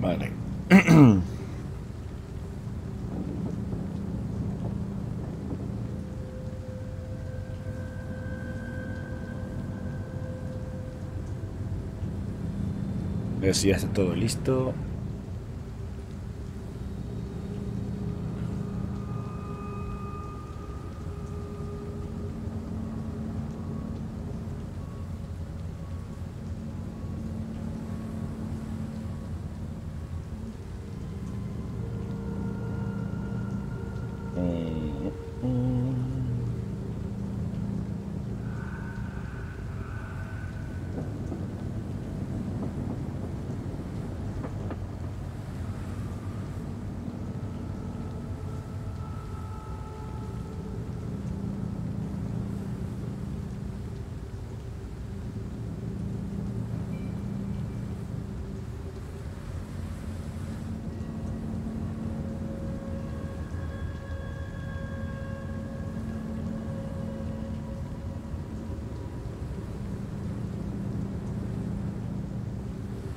Vale. Si ya está todo listo. Mm, mm.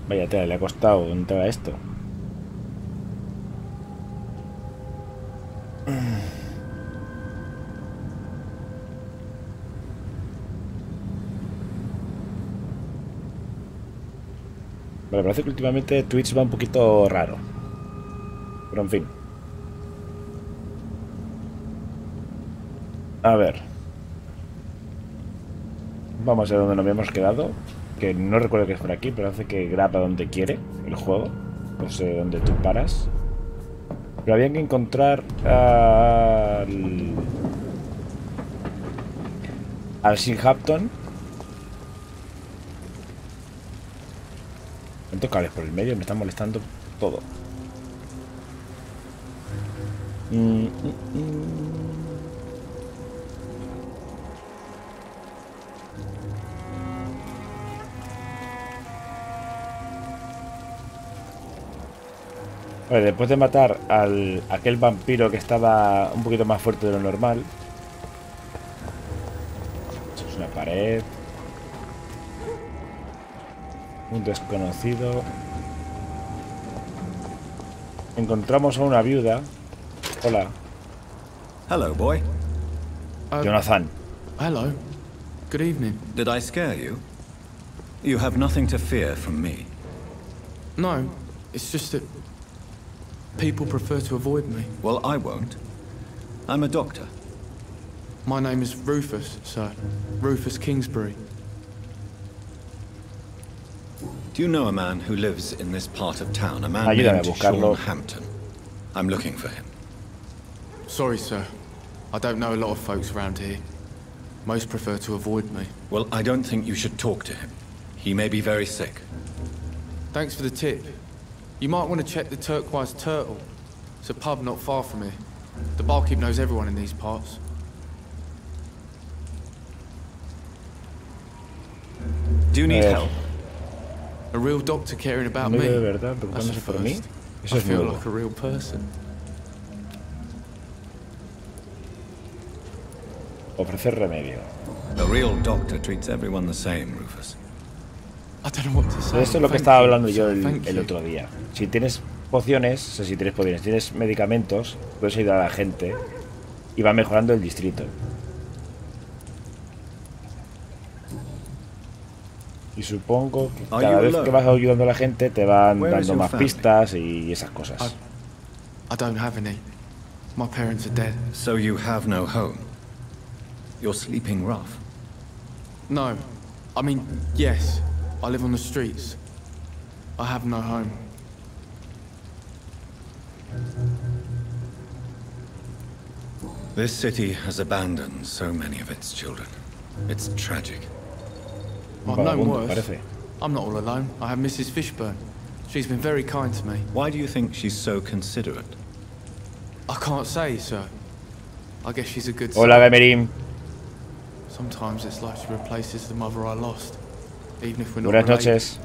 Vaya le ha costado entrar a esto. Vale, parece que últimamente Twitch va un poquito raro. Pero en fin. A ver. Vamos a ver dónde nos habíamos quedado. Que no recuerdo que es por aquí, pero hace que graba donde quiere el juego. No sé dónde tú paras. Pero había que encontrar al. al Sinhampton. Tantos cables por el medio, me están molestando todo. Mm, mm, mm. Vale, después de matar al aquel vampiro que estaba un poquito más fuerte de lo normal. Eso es una pared. Un desconocido. Encontramos a una viuda. Hola, Hello, boy. Uh, Jonathan. Hello. Good evening. Did I scare you? You have nothing to fear from me. No, it's just that people prefer to avoid me. Well, I won't. I'm a doctor. My name is Rufus, sir. Rufus Kingsbury. Do you know a man who lives in this part of town? A man Ayúdame a named buscarlo. Sean Hampton. I'm looking for him. Sorry, sir. I don't know a lot of folks around here. Most prefer to avoid me. Well, I don't think you should talk to him. He may be very sick. Thanks for the tip. You might want to check the Turquoise Turtle. It's a pub not far from here. The barkeep knows everyone in these parts. Do you need help? A real doctor caring about me. de verdad, That's a por mí. first. Eso I es feel nuevo. like a real person. Ofrecer remedio. A real doctor treats everyone the same, Rufus. Esto es lo que estaba you, hablando yo el, el you. otro día. Si tienes pociones, o sea, si tienes pociones, tienes medicamentos, puedes ayudar a la gente y va mejorando el distrito. Y supongo que Are cada you vez que vas ayudando a la gente te van dando más pistas y esas cosas. I don't have any. My parents are dead. So you have no home. You're sleeping rough. No. I mean, yes. I live on the streets. I have no home. This city has abandoned so many of its children. It's tragic. I've known worse. I'm not all alone. I have Mrs. Fishburne. She's been very kind to me. Why do you think she's so considerate? I can't say, sir. I guess she's a good Hola, soul. Gamerim. Sometimes it's like she replaces the mother I lost. Buenas noches.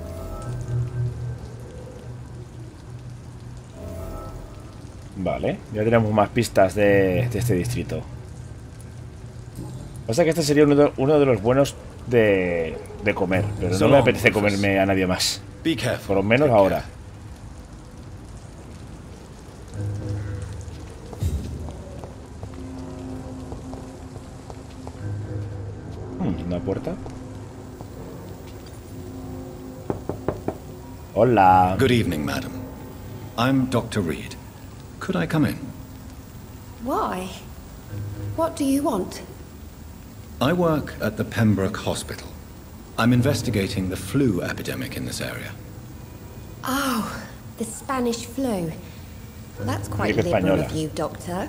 Vale, ya tenemos más pistas de, este distrito. Pasa que este sería uno de, los buenos de, de, comer, pero no me apetece comerme a nadie más. Por lo menos ahora. Hmm, ¿Una puerta? Hola. Good evening, madam. I'm Dr. Reed. Could I come in? Why? What do you want? I work at the Pembroke Hospital. I'm investigating the flu epidemic in this area. Oh, the Spanish flu. That's quite Gripe liberal of you, Doctor.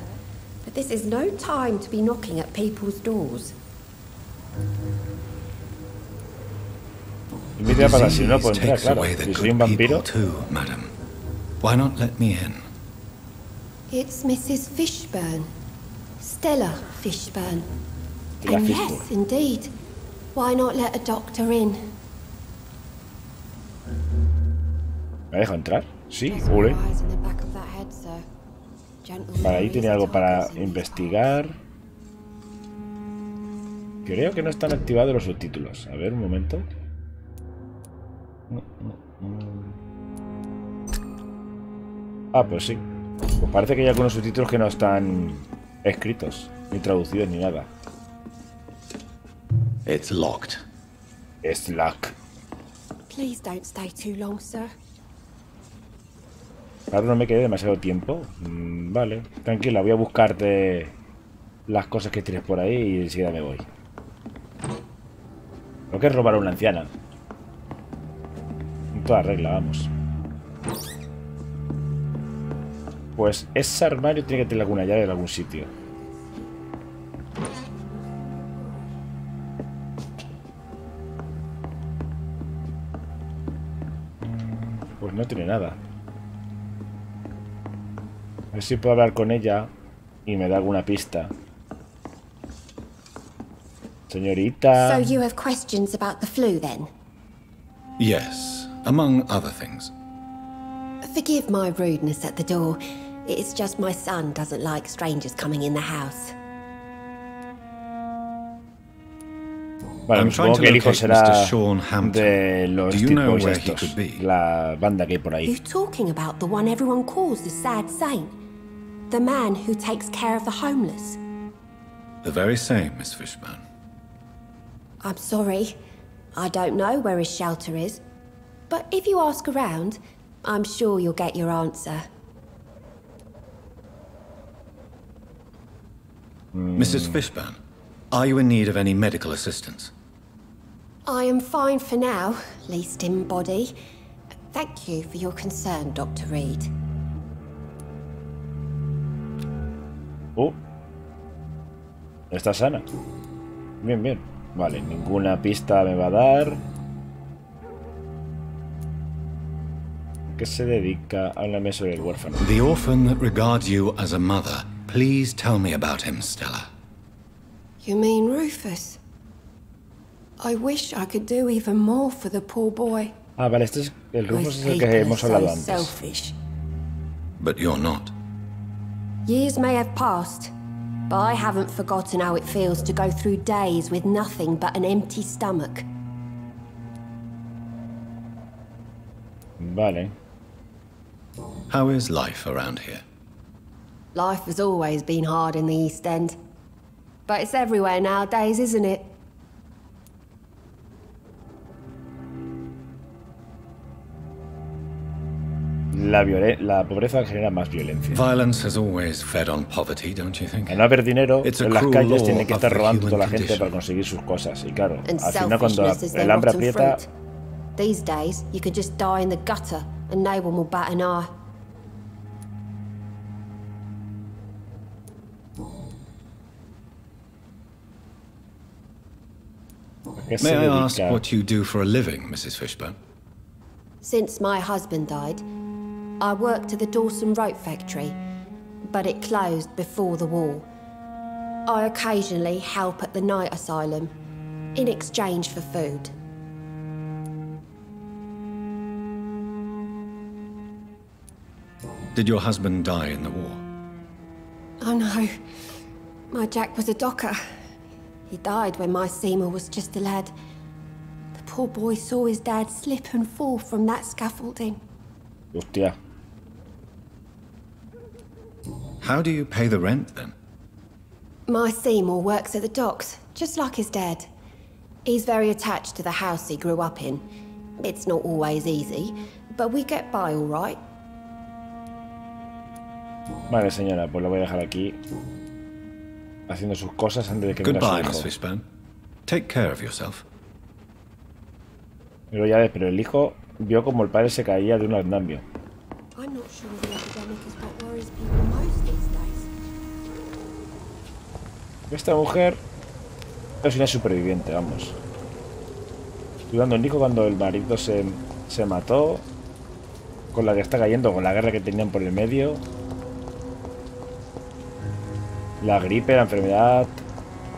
But this is no time to be knocking at people's doors. Invita a pasar, si no, puedo entrar, takes claro. away the Si soy un good vampiro. people too, madam. Why not let me in? It's Mrs. Fishburne. Stella Fishburne. And yes, indeed. Why not let a doctor in? ¿Me deja entrar? Sí. Gentlemen Vale, ahí tiene algo para investigar. Creo que no están activados los subtítulos. A ver, un momento. Ah, pues sí. Pues parece que hay algunos subtítulos que no están escritos, ni traducidos, ni nada. It's locked. Es luck. Please don't stay too long, sir. Ahora no me quede demasiado tiempo. Mm, vale, tranquila, voy a buscarte las cosas que tienes por ahí y enseguida me voy. Lo que es robar a una anciana. Toda regla, vamos. Pues ese armario tiene que tener alguna llave en algún sitio. Pues no tiene nada. A ver si puedo hablar con ella y me da alguna pista. Señorita. So you have questions about the flu, then? Yes, among other things. Forgive my rudeness at the door. It's just my son doesn't like strangers coming in the house. Vale, I'm trying supongo to que el hijo locate será Mr. Sean Hampton. de los Do you know tipos where he estos, could be? la banda que hay por You ahí. talking about the one everyone calls the sad saint? The man who takes care of the homeless? The very same, Miss Fishburne. I'm sorry. I don't know where his shelter is. But if you ask around, I'm sure you'll get your answer. Hmm. Mrs. Fishburne, are you in need of any medical assistance? I am fine for now, least in body. Thank you for your concern, Dr. Reed. Oh. Está sana. Bien, bien. Vale, ninguna pista me va a dar. ¿Qué se dedica? Háblame sobre el huérfano. The orphan that regards you as a mother. Please tell me about him, Stella. You mean Rufus? I wish I could do even more for the poor boy. Ah, vale, este es el Rufus Most es el people que are hemos so hablado antes. selfish. But you're not. Years may have passed, but I haven't forgotten how it feels to go through days with nothing but an empty stomach. Vale. How is life around here? Life has always been hard in the East End. But it's everywhere nowadays, isn't it? La, violen- la pobreza genera más violencia. Violence has always fed on poverty, don't you think? Al no haber dinero, It's a en las cruel calles law tienen que estar the robando human toda la gente condition. para conseguir sus cosas. Y claro, And al final cuando selfishness el their hambre aprieta. These days, you could just die in the gutter and no one will bat an eye. May I ask what you do for a living, Mrs. Fishburne? Since my husband died, I worked at the Dawson Rope factory, but it closed before the war. I occasionally help at the night asylum in exchange for food. Did your husband die in the war? Oh no, my Jack was a docker. He died when my Seymour was just a lad. The poor boy saw his dad slip and fall from that scaffolding. Hostia. How do you pay the rent then? My Seymour works at the docks, just like his dad. He's very attached to the house he grew up in. It's not always easy, but we get by all right. Vale, señora, pues lo voy a dejar aquí. Haciendo sus cosas antes de que venga Goodbye, su Miss hijo. Fishburne. Take care of yourself. Pero ya ves, pero el hijo vio como el padre se caía de un andamio. I'm not sure the epidemic is what worries people most these days. Esta mujer es una superviviente, vamos. Cuidando el hijo cuando el marido se, se mató. Con la que está cayendo, con la guerra que tenían por el medio. La gripe, la enfermedad.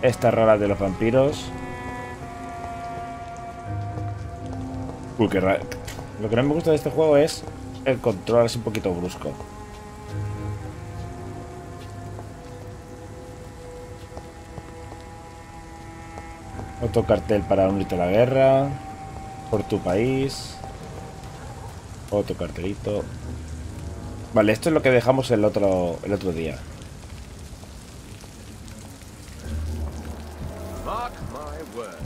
Esta rara de los vampiros. Uy, qué ra- Lo que no me gusta de este juego es el control así un poquito brusco. Otro cartel para unirte a la guerra. Por tu país. Otro cartelito. Vale, esto es lo que dejamos el otro, el otro día. Mark my word.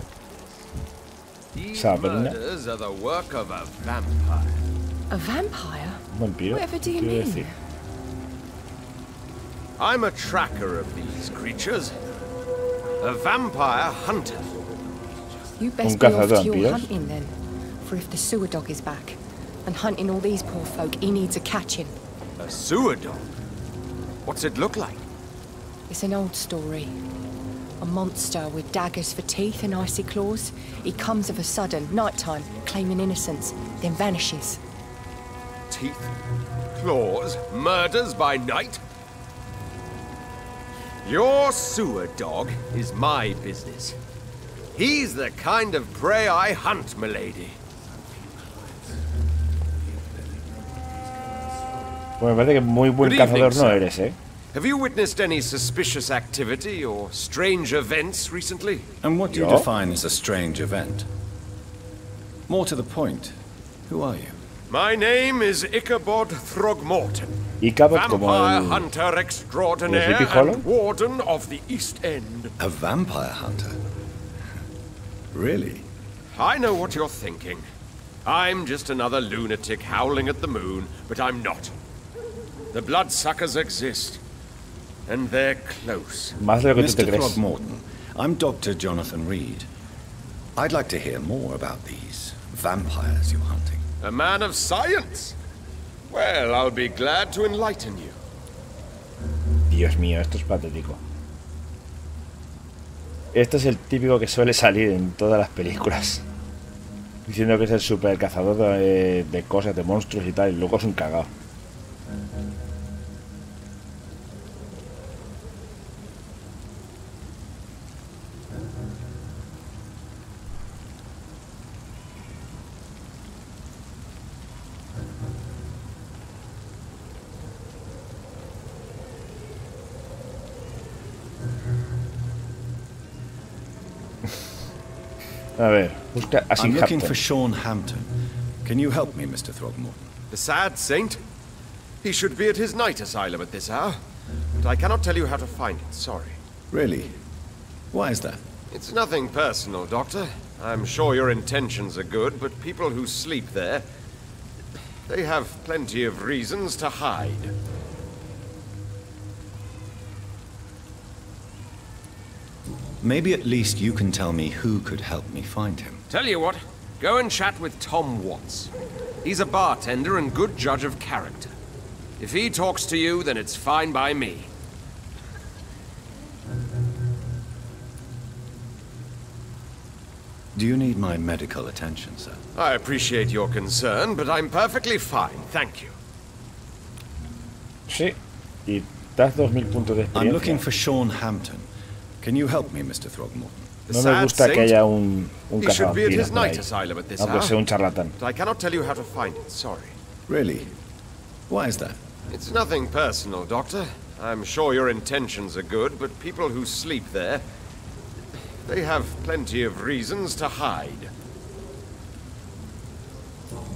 These Sabrina? murders are the work of a vampire. A vampire? Un vampiro. Whatever do you mean? decir. I'm a tracker of these creatures. A vampire hunter. You best be off to your hunting then. For if the sewer dog is back and hunting all these poor folk, he needs a catching. A sewer dog. What's it look like? It's an old story. A monster with daggers for teeth and icy claws. He comes of a sudden, nighttime, claiming innocence, then vanishes. Teeth, claws, murders by night? Your sewer dog is my business. He's the kind of prey I hunt, milady. Pues me parece que muy buen Good cazador evening, no eres, ¿eh? Have you witnessed any suspicious activity or strange events recently? And what do you Ja. define as a strange event? More to the point, who are you? My name is Ichabod Throgmorton, Ichabod vampire el... hunter extraordinaire and warden of the East End. A vampire hunter? Really? I know what you're thinking. I'm just another lunatic howling at the moon, but I'm not. The bloodsuckers exist, and they're close. Más de lo que tú te Mr. crees. Throgmorton, I'm Dr. Jonathan Reed. I'd like to hear more about these vampires you're hunting. A man of science. Well, I'll be glad to enlighten you. Dios mío, esto es patético. Este es el típico que suele salir en todas las películas. Diciendo que es el super cazador de, de cosas, de monstruos y tal, y luego es un cagao. A ver, busca a I'm looking Hampton. for Sean Hampton. Can you help me, Mr. Throgmorton? The sad saint? He should be at his night asylum at this hour. But I cannot tell you how to find it, sorry. Really? Why is that? It's nothing personal, Doctor. I'm sure your intentions are good, but people who sleep there. They have plenty of reasons to hide. Maybe at least you can tell me who could help me find him. Tell you what, go and chat with Tom Watts. He's a bartender and good judge of character. If he talks to you, then it's fine by me. Do you need my medical attention, sir? I appreciate your concern, but I'm perfectly fine, thank you. Sí, y das 2000 puntos de I'm looking for Sean Hampton. Can you help me, Mr. Throgmorton? No me gusta que haya un, un He should be at cazavampiros his por ahí. night asylum at this Aunque sea un charlatán. I cannot tell you how to find it, sorry. Really? Why is that? It's nothing personal, Doctor. I'm sure your intentions are good, but people who sleep there. They have plenty of reasons to hide.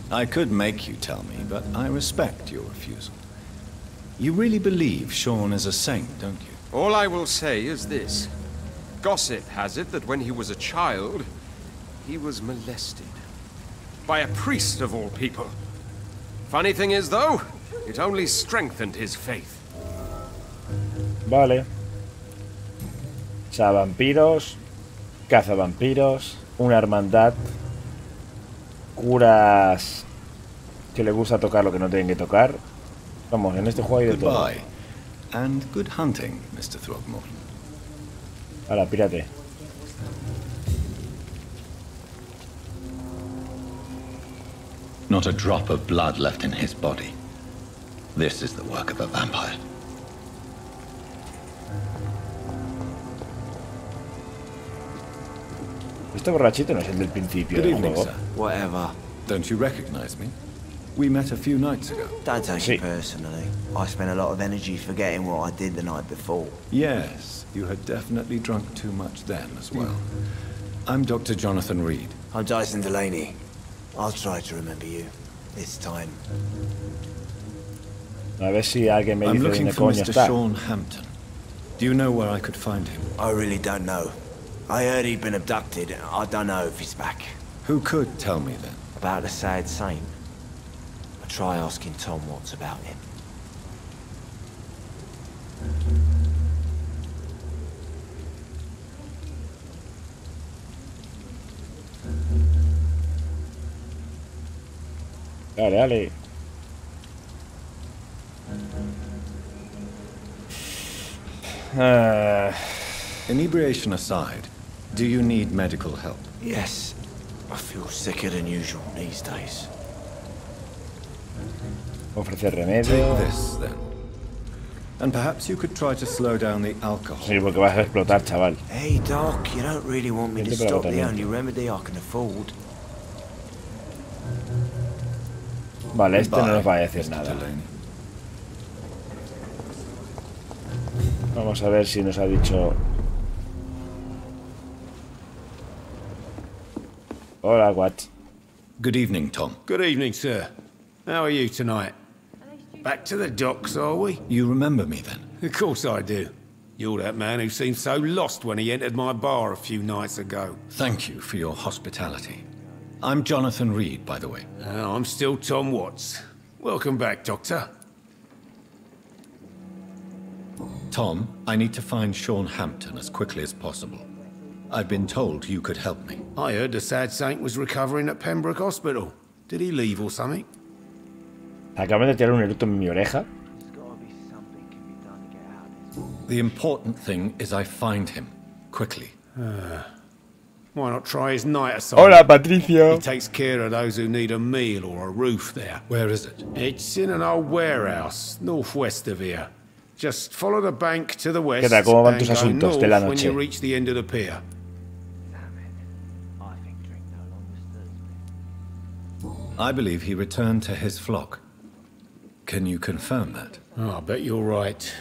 I could make you tell me, but I respect your refusal. You really believe Sean is a saint, don't you? All I will say is this. Gossip has it that when he was a child, he was molested. By a priest of all people. Funny thing is, though, it only strengthened his faith. Vale. O sea, vampiros, cazavampiros, una hermandad, curas que le gusta tocar lo que no tienen que tocar. Vamos, en este juego hay de todo. Goodbye. And good hunting, Mr. Throgmorton. Ahora, pírate. Not a drop of blood left in his body. This is the work of a vampire. Este borrachito no es el del principio Good del evening, juego. sir. Whatever. Don't you recognize me? We met a few nights ago. Don't take See. it personally. I spent a lot of energy forgetting what I did the night before. Yes, you had definitely drunk too much then as well. Hmm. I'm Dr. Jonathan Reed. I'm Jason Delaney. I'll try to remember you. This time. A ver si alguien me I'm dice looking for Mr. está. Sean Hampton. Do you know where I could find him? I really don't know. I heard he'd been abducted. I don't know if he's back. Who could tell me then? About the sad saint. I'll try asking Tom Watts about him. Dale, dale. Ah, Inebriation aside, do you need medical help? Yes. I feel sicker than usual these days. Ofrecer Take remedio. this then. And perhaps you could try to slow down the alcohol. Sí, porque vas a explotar, chaval. Hey, Doc, you don't really want me to stop the only remedy I can afford. Vale, este no nos va a decir nada. Vamos a ver si nos ha dicho... Hola, Watch. Good evening, Tom. Good evening, sir. How are you tonight? Back to the docks, are we? You remember me then? Of course I do. You're that man who seemed so lost when he entered my bar a few nights ago. Thank you for your hospitality. I'm Jonathan Reed, by the way. Uh, I'm still Tom Watts. Welcome back, Doctor. Tom, I need to find Sean Hampton as quickly as possible. I've been told you could help me. I heard the sad saint was recovering at Pembroke Hospital. Did he leave or something? Acaban de tirar un eructo en mi oreja. There's gotta be something can be done to get out of this. The important thing is I find him quickly. Ah. Why not try his night asylum? Hola, Patricio. He takes care of those who need a meal or a roof there. Where is it? It's in an old warehouse, northwest of here. Just follow the bank to the west ¿Qué tal? ¿Cómo van and tus go asuntos de la north when you reach the end of the pier. Damn it. I think drink no longer stirs me. I believe he returned to his flock. Can you confirm that? Oh, I bet you're right.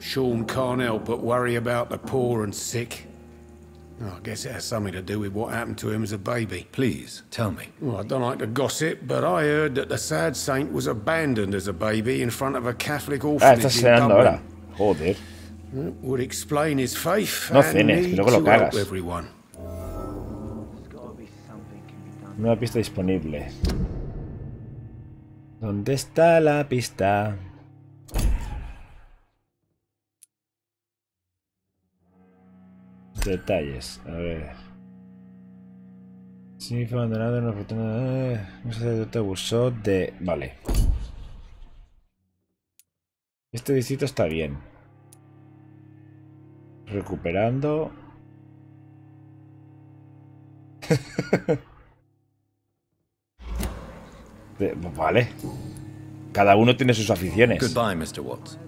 Sean can't help but worry about the poor and sick. Oh, I guess it has something to do with what happened to him as a baby. Please, tell me. Well, I don't like to gossip, but I heard that the sad saint was abandoned as a baby in front of a Catholic Ah, orphanage estás in cenando Dublin. ahora. Joder. It would explain his faith No and cenes, que need luego lo to help everyone. There's gotta be something can be done. Nueva pista disponible. ¿Dónde está la pista? Detalles, a ver. Sí, fue abandonado en una fortuna. eh, Un sacerdote abusó de. Vale. Este distrito está bien. Recuperando. De- vale. Cada uno tiene sus aficiones. Goodbye, Mr. Watts.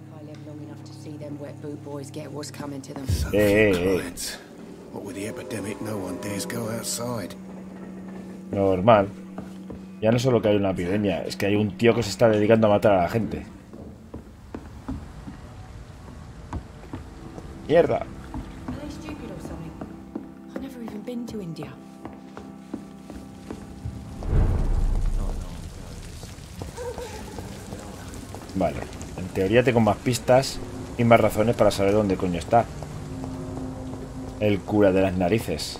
Eh, eh, eh. Normal. Ya no solo que hay una epidemia, es que hay un tío que se está dedicando a matar a la gente. Mierda. Vale. En teoría tengo más pistas y más razones para saber dónde coño está. El cura de las narices.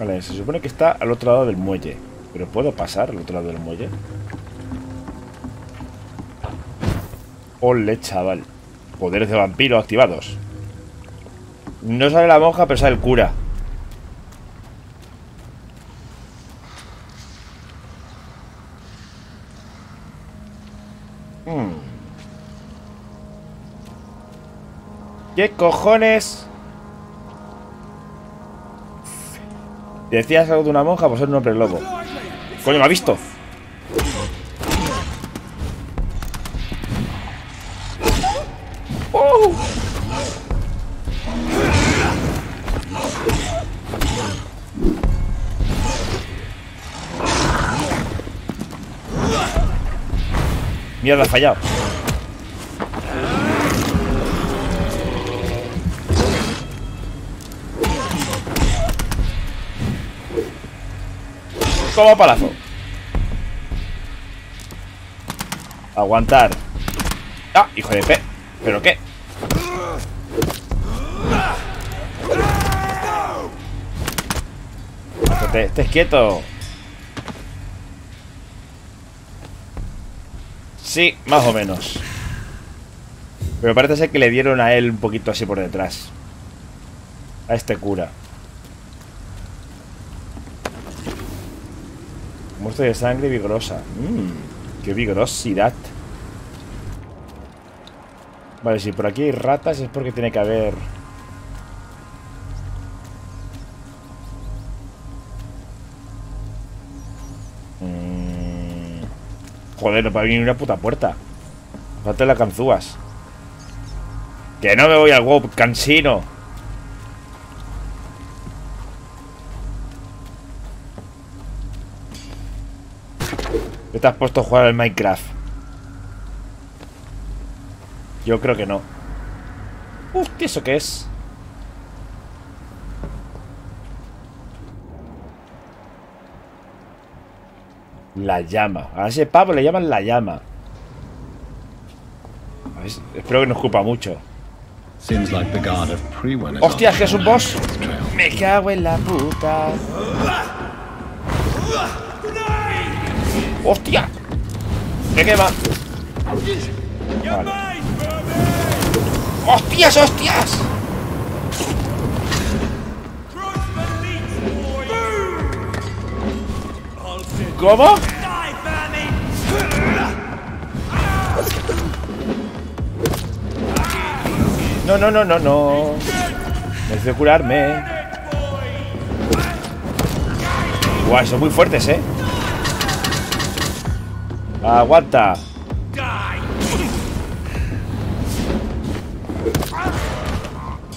Vale, se supone que está al otro lado del muelle. ¿Pero puedo pasar al otro lado del muelle? Ole, chaval. Poderes de vampiro activados. No sale la monja, pero sale el cura. ¿Qué cojones? Decías algo de una monja, pues es un hombre lobo. Coño, me ha visto. Mierda, ha fallado. Como palazo. Aguantar. Ah, hijo de pe. ¿Pero qué? Estés, estés quieto. Sí, más o menos. Pero parece ser que le dieron a él un poquito así por detrás. A este cura. Muestra de sangre vigorosa. Mmm, qué vigorosidad. Vale, si por aquí hay ratas es porque tiene que haber... Mm. Joder, no puede venir una puta puerta. Falta las canzúas. Que no me voy al WoW, cansino. Te has puesto a jugar al Minecraft? Yo creo que no. Hostia, ¿eso qué es? La llama. A ese pavo le llaman la llama. A ver, espero que no escupa mucho. ¡Hostia, on que es un boss! Me cago en la puta. ¡Hostia! ¡Me quema! Vale. ¡Hostias, hostias! ¿Cómo? No, no, no, no, no. Necesito curarme. Guau, son muy fuertes, ¿eh? Aguanta.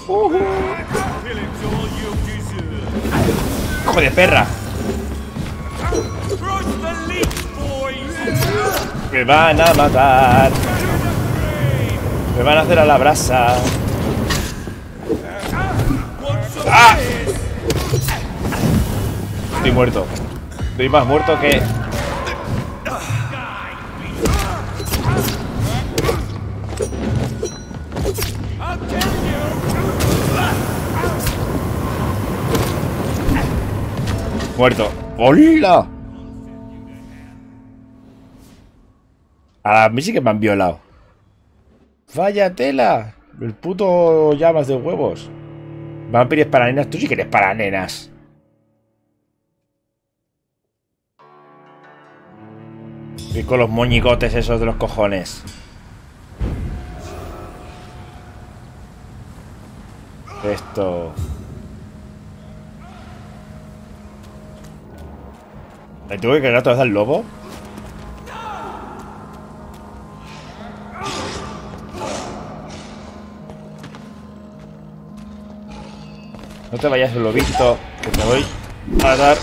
Ujú. ¡Hijo de perra! Me van a matar. Me van a hacer a la brasa. ¡Ah! Estoy muerto. Estoy más muerto que... Muerto. ¡Hola! A mí sí que me han violado. ¡Vaya tela! El puto llamas de huevos. Vampiris para nenas. Tú sí que eres para nenas. Y con los moñigotes esos de los cojones. Esto... ¿Me tengo que cargar vez al lobo? No te vayas, lobito, que te voy a dar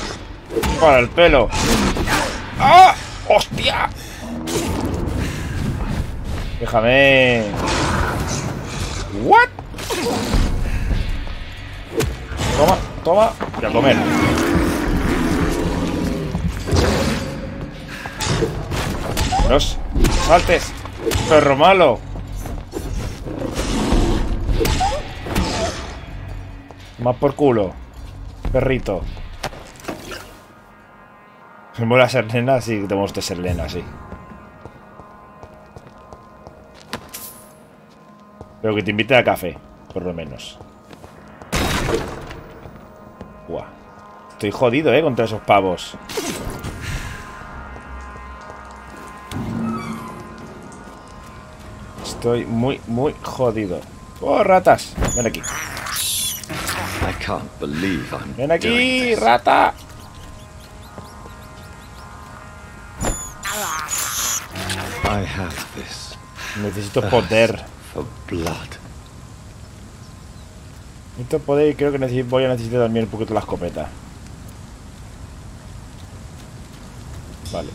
para el pelo. ¡Ah! ¡Hostia! Déjame. ¿What? Toma, toma. Y a comer. No saltes, perro malo. Más por culo. Perrito. Me mola ser nena, sí, te gusta ser nena, sí. Pero que te invite a café, por lo menos. Buah. Estoy jodido, eh, contra esos pavos. Estoy muy, muy jodido. ¡Oh, ratas! Ven aquí. Ven aquí, rata. Necesito poder. Necesito poder y creo que voy a necesitar también un poquito la escopeta. Vale.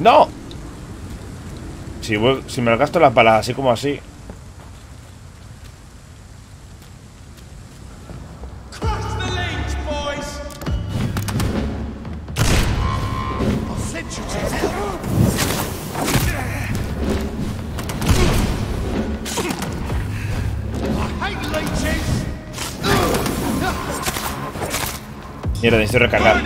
¡No! Si, voy- si me gasto las balas así como así. Mierda, necesito recargar.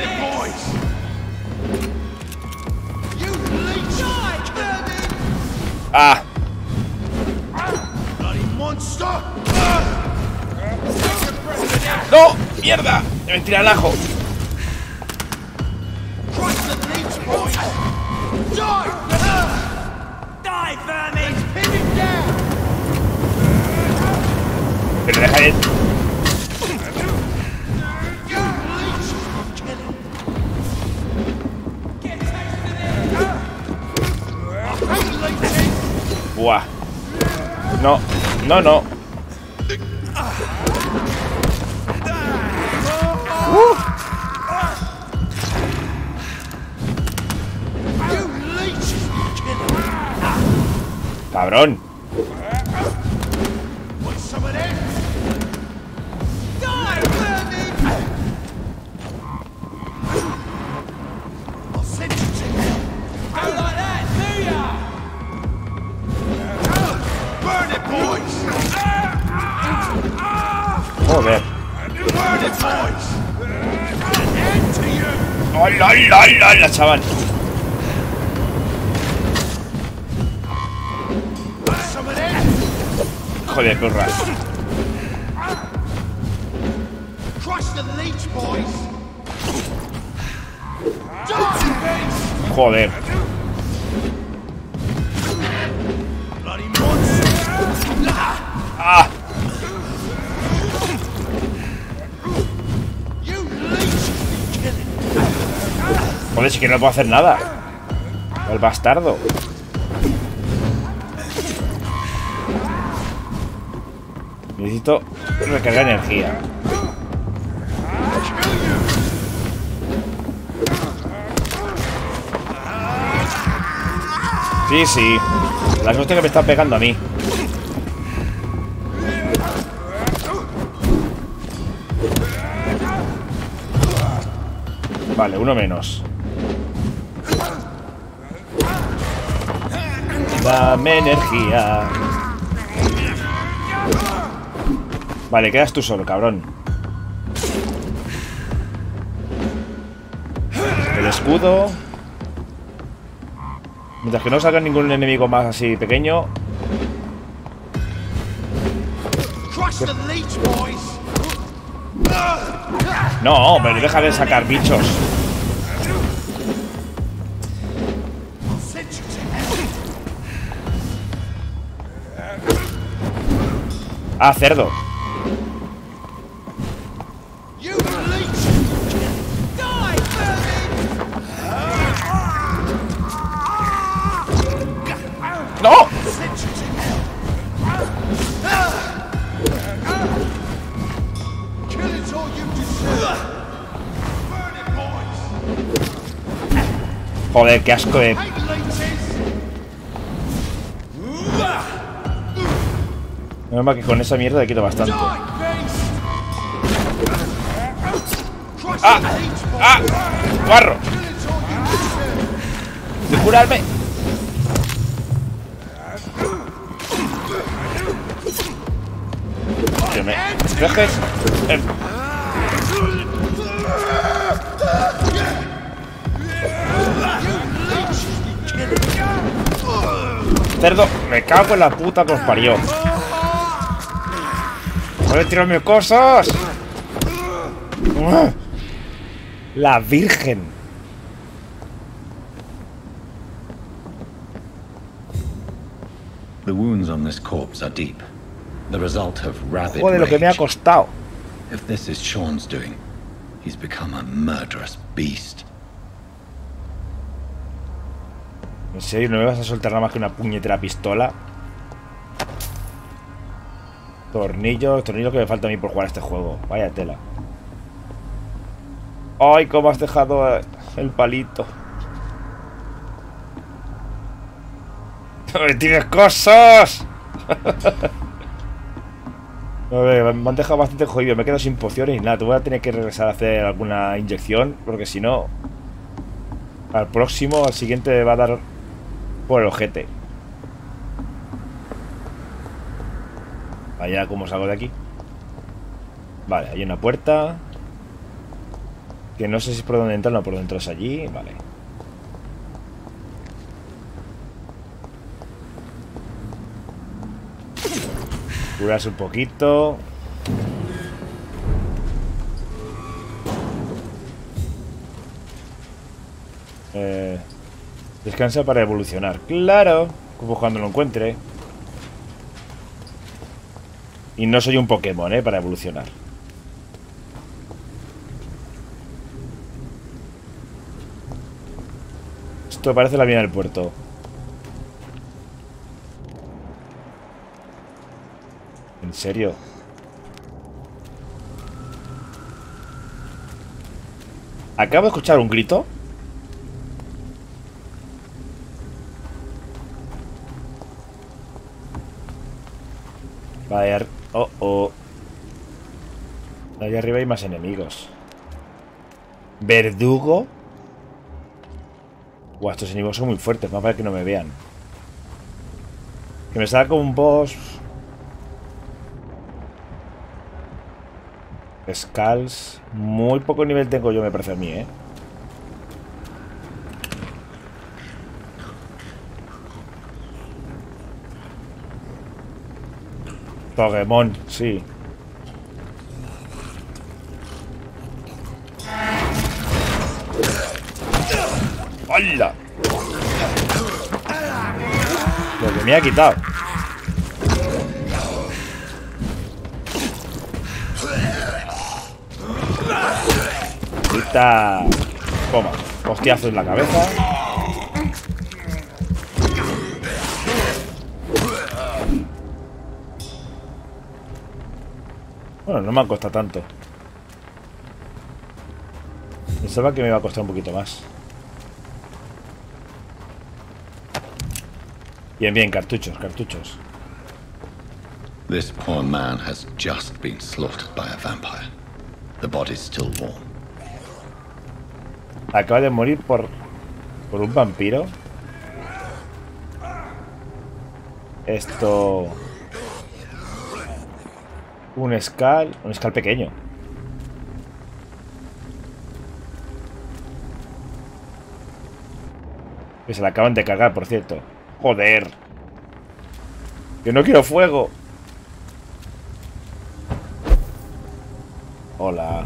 ¡Me tira el ajo! Pero deja de... Buah. No, no, no. Que no puedo hacer nada. El bastardo. Necesito recargar energía. Sí, sí. La suerte que me está pegando a mí. Vale, uno menos. Dame energía. Vale, quedas tú solo, cabrón. El escudo. Mientras que no salga ningún enemigo más así pequeño. No, pero deja de sacar bichos. Ah, cerdo. ¡No! Joder, qué asco de... Menos mal que con esa mierda he quitado bastante. ¡Ah! ¡Ah! ¡Guarro! ¡De curarme! Que me despejes. Em. Cerdo, me cago en la puta que os parió. ¡Joder, tirarme cosas! ¡La virgen! The wounds on this corpse are deep. The result of rabid Joder, lo que me ha costado. If this is Sean's doing, he's become a murderous beast. ¿En serio? ¿No me vas a soltar nada más que una puñetera pistola? Tornillos, tornillos que me falta a mí por jugar a este juego. Vaya tela. ¡Ay, cómo has dejado el palito! ¡No me tires cosas! A me han dejado bastante jodido. Me he quedado sin pociones y nada. Te voy a tener que regresar a hacer alguna inyección. Porque si no... Al próximo, al siguiente va a dar por el ojete. Vaya, ¿cómo salgo de aquí? Vale, hay una puerta. Que no sé si es por dónde entrar, no, por dentro es allí. Vale. Curarse un poquito. Eh, descansa para evolucionar. Claro, como cuando lo encuentre. Y no soy un Pokémon, ¿eh? Para evolucionar. Esto parece la vía del puerto. ¿En serio? Acabo de escuchar un grito. Vaya. Oh, oh. Allá arriba hay más enemigos. Verdugo. Buah, estos enemigos son muy fuertes. Más para que no me vean. Que me salga como un boss. Skulls. Muy poco nivel tengo yo, me parece a mí, ¿eh? Pokémon, sí. ¡Hola! Lo que me ha quitado. Quita. Toma. Hostiazo en la cabeza. Bueno, no me ha costado tanto. Pensaba que me iba a costar un poquito más. Bien, bien, cartuchos, cartuchos. This poor man has just been slaughtered by a vampire. The body's still warm. Acaba de morir por. por un vampiro. Esto. Un Skull. Un Skull pequeño. Que se la acaban de cagar, por cierto. Joder. Que no quiero fuego. Hola.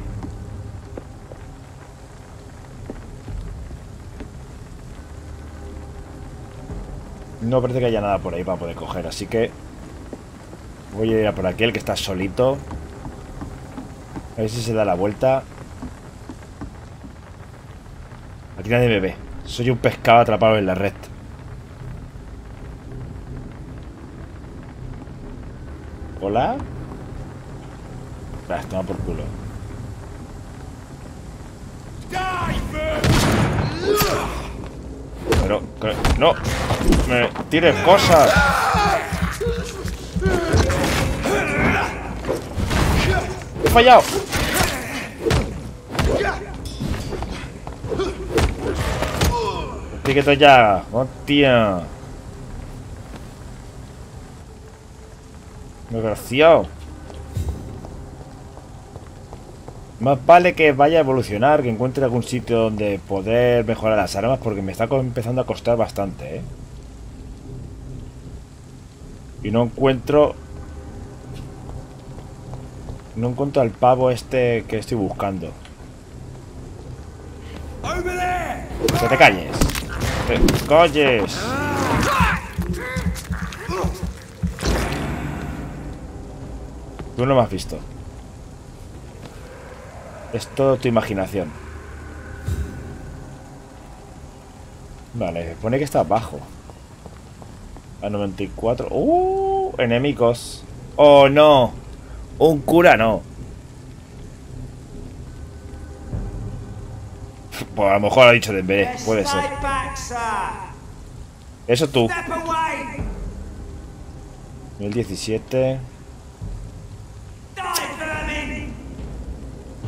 No parece que haya nada por ahí para poder coger, así que voy a ir a por aquel que está solito. A ver si se da la vuelta. Aquí nadie me ve. Soy un pescado atrapado en la red. ¿Hola? Ah, toma por culo. Pero, que- no, me tires cosas. He fallado. Quieto ya, hostia. Desgraciado. Más vale que vaya a evolucionar, que encuentre algún sitio donde poder mejorar las armas, porque me está empezando a costar bastante, ¿eh? Y no encuentro... No encuentro al pavo este que estoy buscando. ¡Que te calles! ¡Te calles! Tú no me has visto. Es todo tu imaginación. Vale, pone que está abajo. A 94. ¡Uh! Enemigos. ¡Oh, no! Un cura no. Pues a lo mejor ha dicho Dembélé. Puede ser. Eso tú. 2017.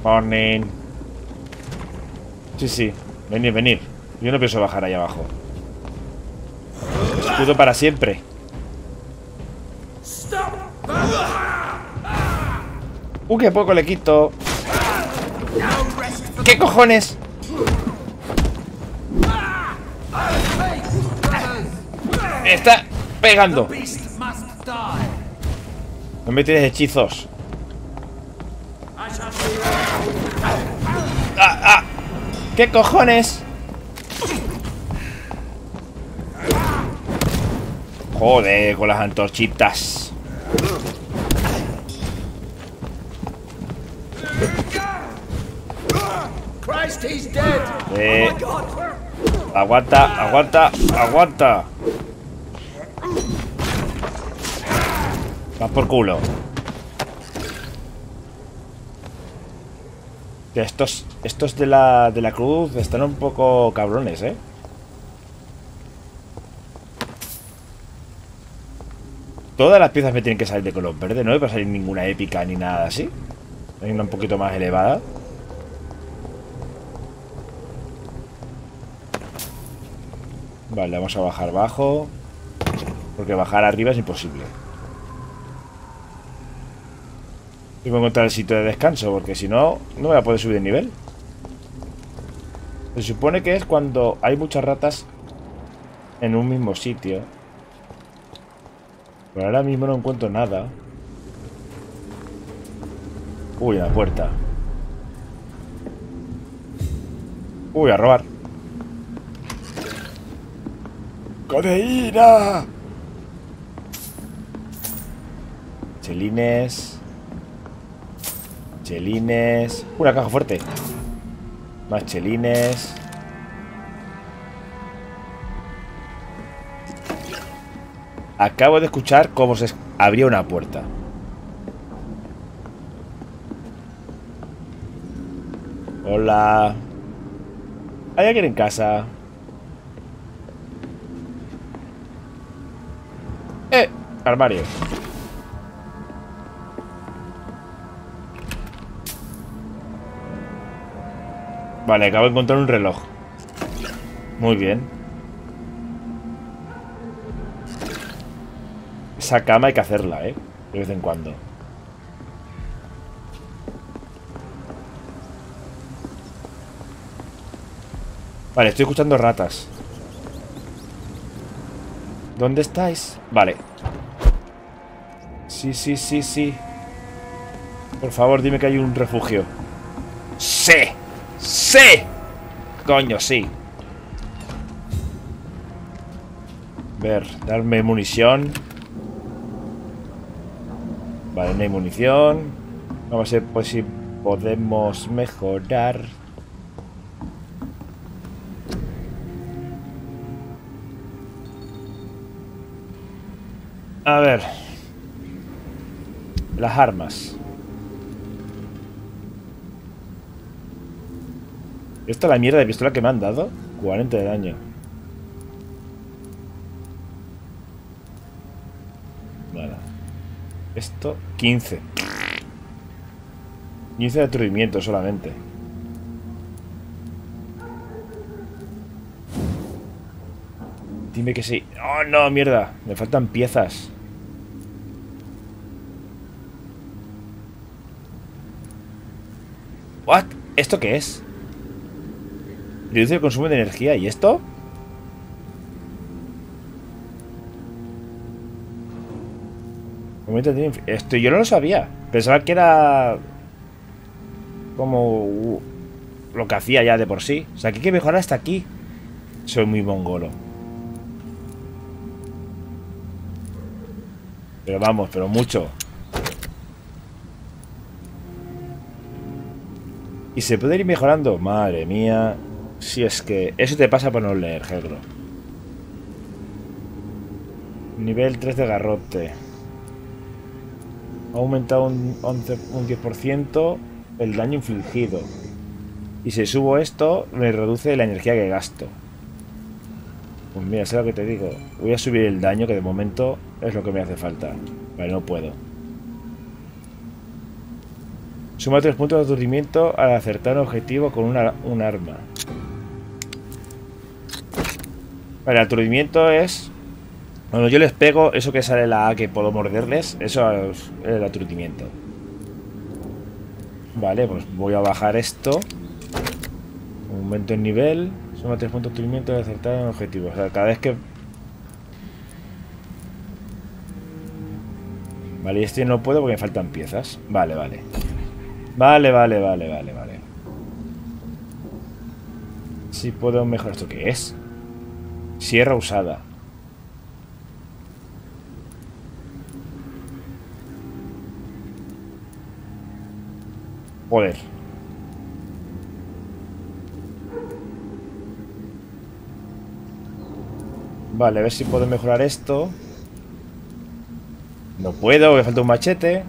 Morning. Sí, sí. Venir, venir. Yo no pienso bajar ahí abajo. Escudo para siempre. Uh, qué poco le quito. ¿Qué cojones? Está pegando. No me tires hechizos. ¡Ah, ah! ¿Qué cojones? Joder, con las antorchitas. Eh, aguanta, aguanta, aguanta. Va por culo. Estos, estos de la, de la cruz están un poco cabrones, ¿eh? Todas las piezas me tienen que salir de color verde, no me va a salir ninguna épica ni nada así. Hay una un poquito más elevada. Vale, vamos a bajar bajo. Porque bajar arriba es imposible. Voy a encontrar el sitio de descanso, porque si no, no voy a poder subir de nivel. Se supone que es cuando hay muchas ratas en un mismo sitio. Pero ahora mismo no encuentro nada. Uy, la puerta. Uy, a robar. ¡Codeína! Chelines. Chelines. Una caja fuerte. Más chelines. Acabo de escuchar cómo se abría una puerta. Hola. ¿Hay alguien en casa? ¡Eh! Armario. Vale, acabo de encontrar un reloj. Muy bien. Esa cama hay que hacerla, ¿eh? De vez en cuando. Vale, estoy escuchando ratas. ¿Dónde estáis? Vale. Sí, sí, sí, sí. Por favor, dime que hay un refugio. ¡Sí! ¡Sí! Coño, sí. Ver, darme munición. Vale, no hay munición. Vamos a ver pues, si podemos mejorar. A ver. Las armas. Esta es la mierda de pistola que me han dado. 40 de daño. Vale. Esto, 15. 15 de aturdimiento solamente. Dime que sí. ¡Oh, no! Mierda. Me faltan piezas. ¿What? ¿Esto qué es? Reduce el consumo de energía. ¿Y esto? Esto yo no lo sabía. Pensaba que era como lo que hacía ya de por sí. O sea, que hay que mejorar hasta aquí. Soy muy mongolo. Pero vamos, pero mucho. Y se puede ir mejorando. Madre mía. Si es que eso te pasa por no leer, Hedro. Nivel 3 de garrote. Ha aumentado un, 11, un 10% el daño infligido. Y si subo esto, me reduce la energía que gasto. Pues mira, sé lo que te digo. Voy a subir el daño, que de momento es lo que me hace falta. Vale, no puedo. Suma 3 puntos de aturdimiento al acertar un objetivo con un arma. Vale, aturdimiento es... Cuando yo les pego, eso que sale la A que puedo morderles, eso es el aturdimiento. Vale, pues voy a bajar esto. Aumento el nivel. Suma 3 puntos de aturdimiento al acertar un objetivo. O sea, cada vez que... Vale, y este no puedo porque me faltan piezas. Vale, vale. Vale, vale, vale, vale, vale. Si puedo mejorar esto, ¿qué es? Sierra usada. Joder. Vale, a ver si puedo mejorar esto. No puedo, me falta un machete.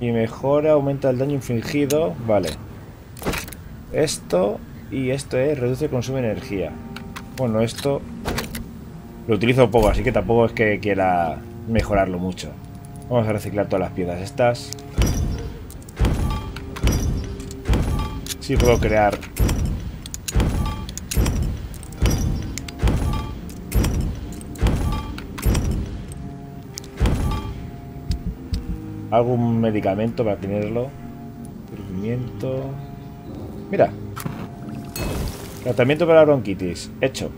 Y mejora, aumenta el daño infligido. Vale. Esto y esto es reduce el consumo de energía. Bueno, esto lo utilizo poco, así que tampoco es que quiera mejorarlo mucho. Vamos a reciclar todas las piezas estas. Sí puedo crear algún medicamento para tenerlo. Mira. Tratamiento para bronquitis. Hecho.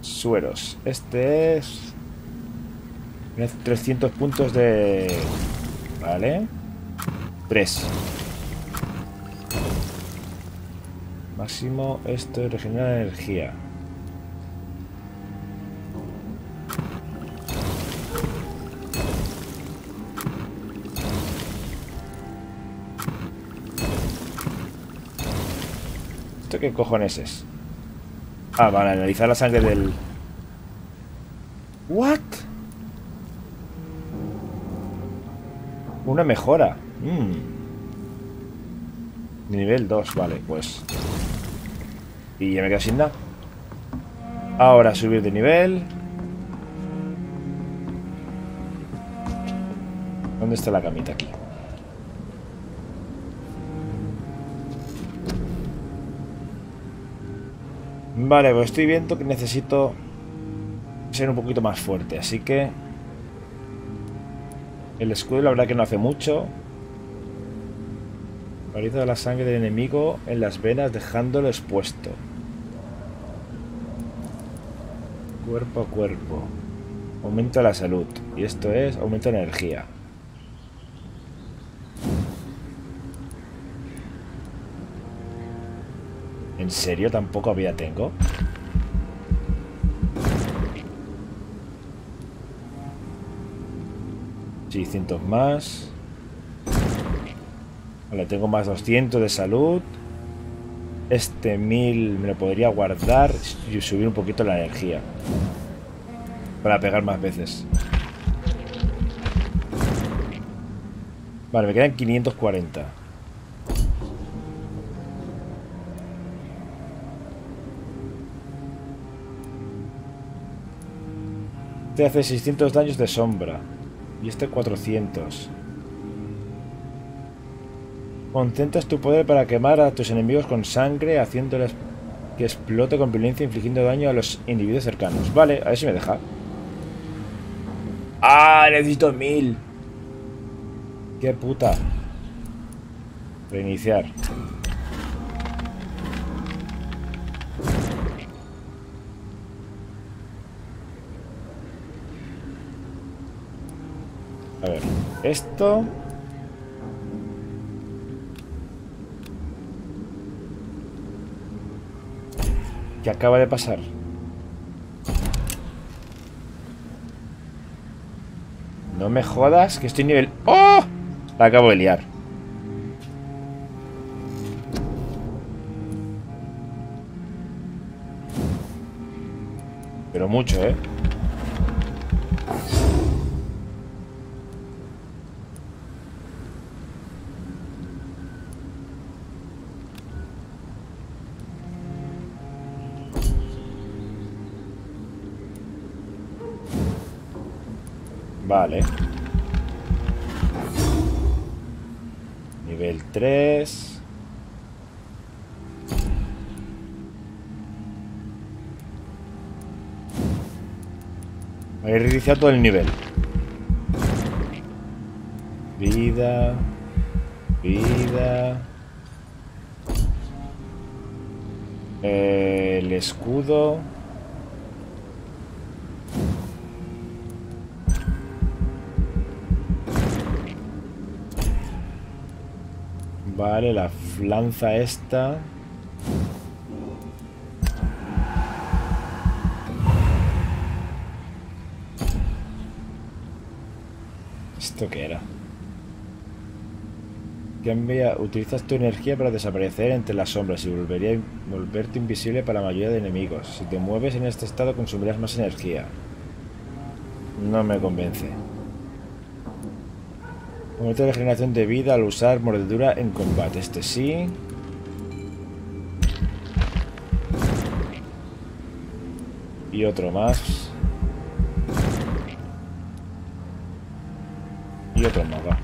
Sueros. Este es... me hace 300 puntos de... Vale. 3. Máximo, esto regenera energía. Qué cojones es? Ah, vale, analizar la sangre del... ¿What? Una mejora. Mm. Nivel 2, vale, pues... Y ya me quedo sin nada. Ahora subir de nivel. ¿Dónde está la camita aquí? Vale, pues estoy viendo que necesito ser un poquito más fuerte, así que... El escudo la verdad que no hace mucho. Pariza la sangre del enemigo en las venas dejándolo expuesto. Cuerpo a cuerpo. Aumenta la salud. Y esto es aumenta la energía. ¿En serio tampoco vida tengo? cientos más. Vale, tengo más 200 de salud. Este 1000 me lo podría guardar y subir un poquito la energía. Para pegar más veces. Vale, me quedan 540. Te hace 600 daños de sombra. Y este 400. Concentras tu poder para quemar a tus enemigos con sangre, haciéndoles que explote con violencia, infligiendo daño a los individuos cercanos. Vale, a ver si me deja. ¡Ah! Necesito mil. ¡Qué puta! Reiniciar. A ver, esto... ¿Qué acaba de pasar? No me jodas, que estoy nivel... ¡Oh! La acabo de liar. Pero mucho, ¿eh? Vale. Nivel 3. Voy a reiniciar todo el nivel. Vida. Vida. El escudo. Vale, la lanza esta. ¿Esto qué era? Cambia, utilizas tu energía para desaparecer entre las sombras y volvería, volverte invisible para la mayoría de enemigos. Si te mueves en este estado consumirás más energía. No me convence. Aumento de regeneración de vida al usar mordedura en combate. Este sí. Y otro más. Y otro más, va.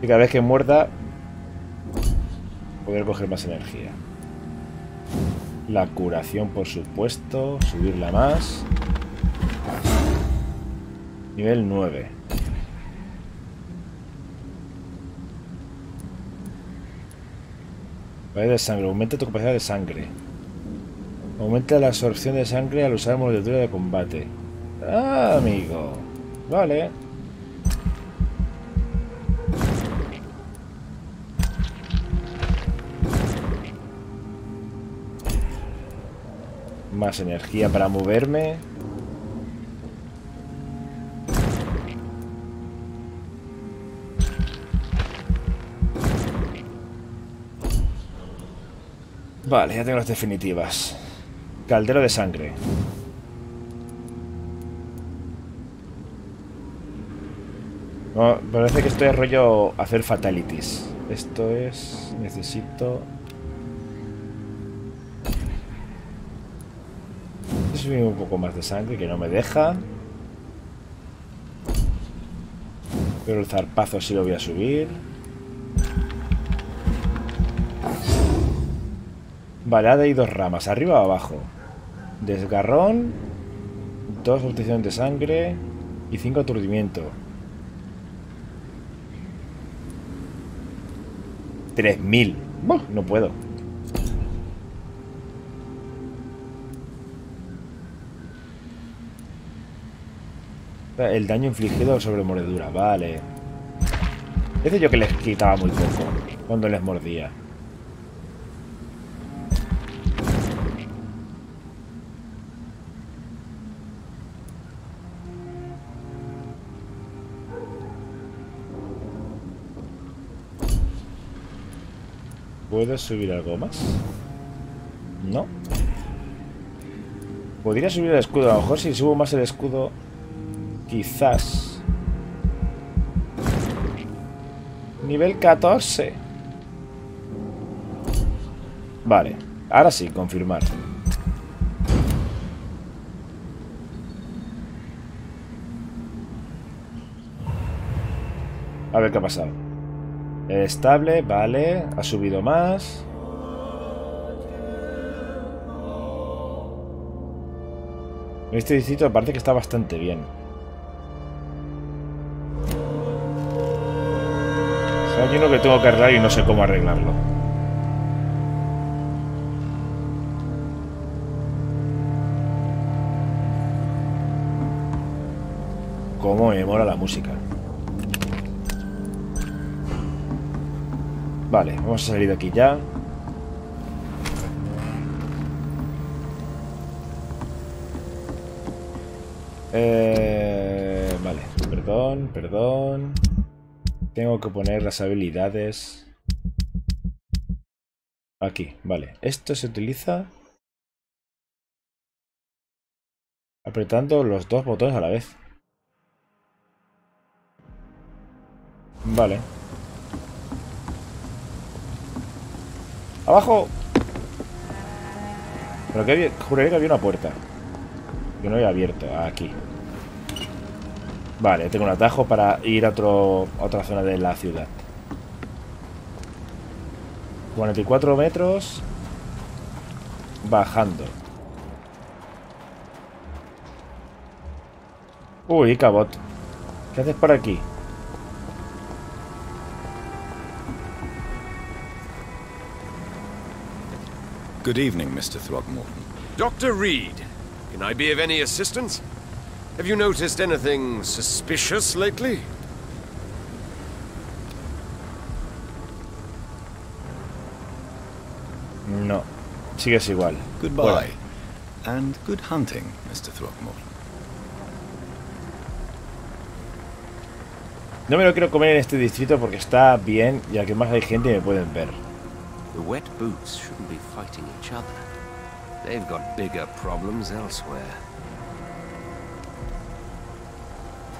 Y cada vez que muerda, poder coger más energía. La curación, por supuesto. Subirla más. Nivel 9. De sangre. Aumenta tu capacidad de sangre. Aumenta la absorción de sangre al usar mordedura de combate. Ah, amigo. Vale. Más energía para moverme. Vale, ya tengo las definitivas. Caldero de sangre. Parece que estoy a rollo hacer fatalities. Esto es... Necesito... Subir un poco más de sangre que no me deja. Pero el zarpazo sí lo voy a subir. Vale, y dos ramas, arriba o abajo. Desgarrón, dos obtenciones de sangre y cinco aturdimiento. 3000. Buah, No puedo. El daño infligido sobre mordedura, vale. Dice yo que les quitaba muy poco cuando les mordía. ¿Puedo subir algo más? No. Podría subir el escudo. A lo mejor si subo más el escudo... Quizás... Nivel 14. Vale. Ahora sí, confirmar. A ver qué ha pasado. Estable, vale. Ha subido más. Este distrito parece que está bastante bien. hay uno que tengo que arreglar y no sé cómo arreglarlo. Cómo me mola la música. Vale, vamos a salir de aquí ya. Eh, vale, perdón, perdón. Tengo que poner las habilidades. Aquí, vale. Esto se utiliza apretando los dos botones a la vez. Vale. ¡Abajo! Pero que había, juraría que había una puerta. Que no había abierto. Aquí. Vale, tengo un atajo para ir a, otro, a otra zona de la ciudad. 44 metros. Bajando. Uy, cabot. ¿Qué haces por aquí? Good evening, Mr. Throgmorton. Dr. Reed, can I be of any assistance? Have you noticed anything suspicious lately? No. Sigues igual. Goodbye. And good hunting, Mr. Throgmorton. No me lo quiero comer en este distrito porque está bien y aquí más hay gente y me pueden ver. The wet boots shouldn't be fighting each other. They've got bigger problems elsewhere.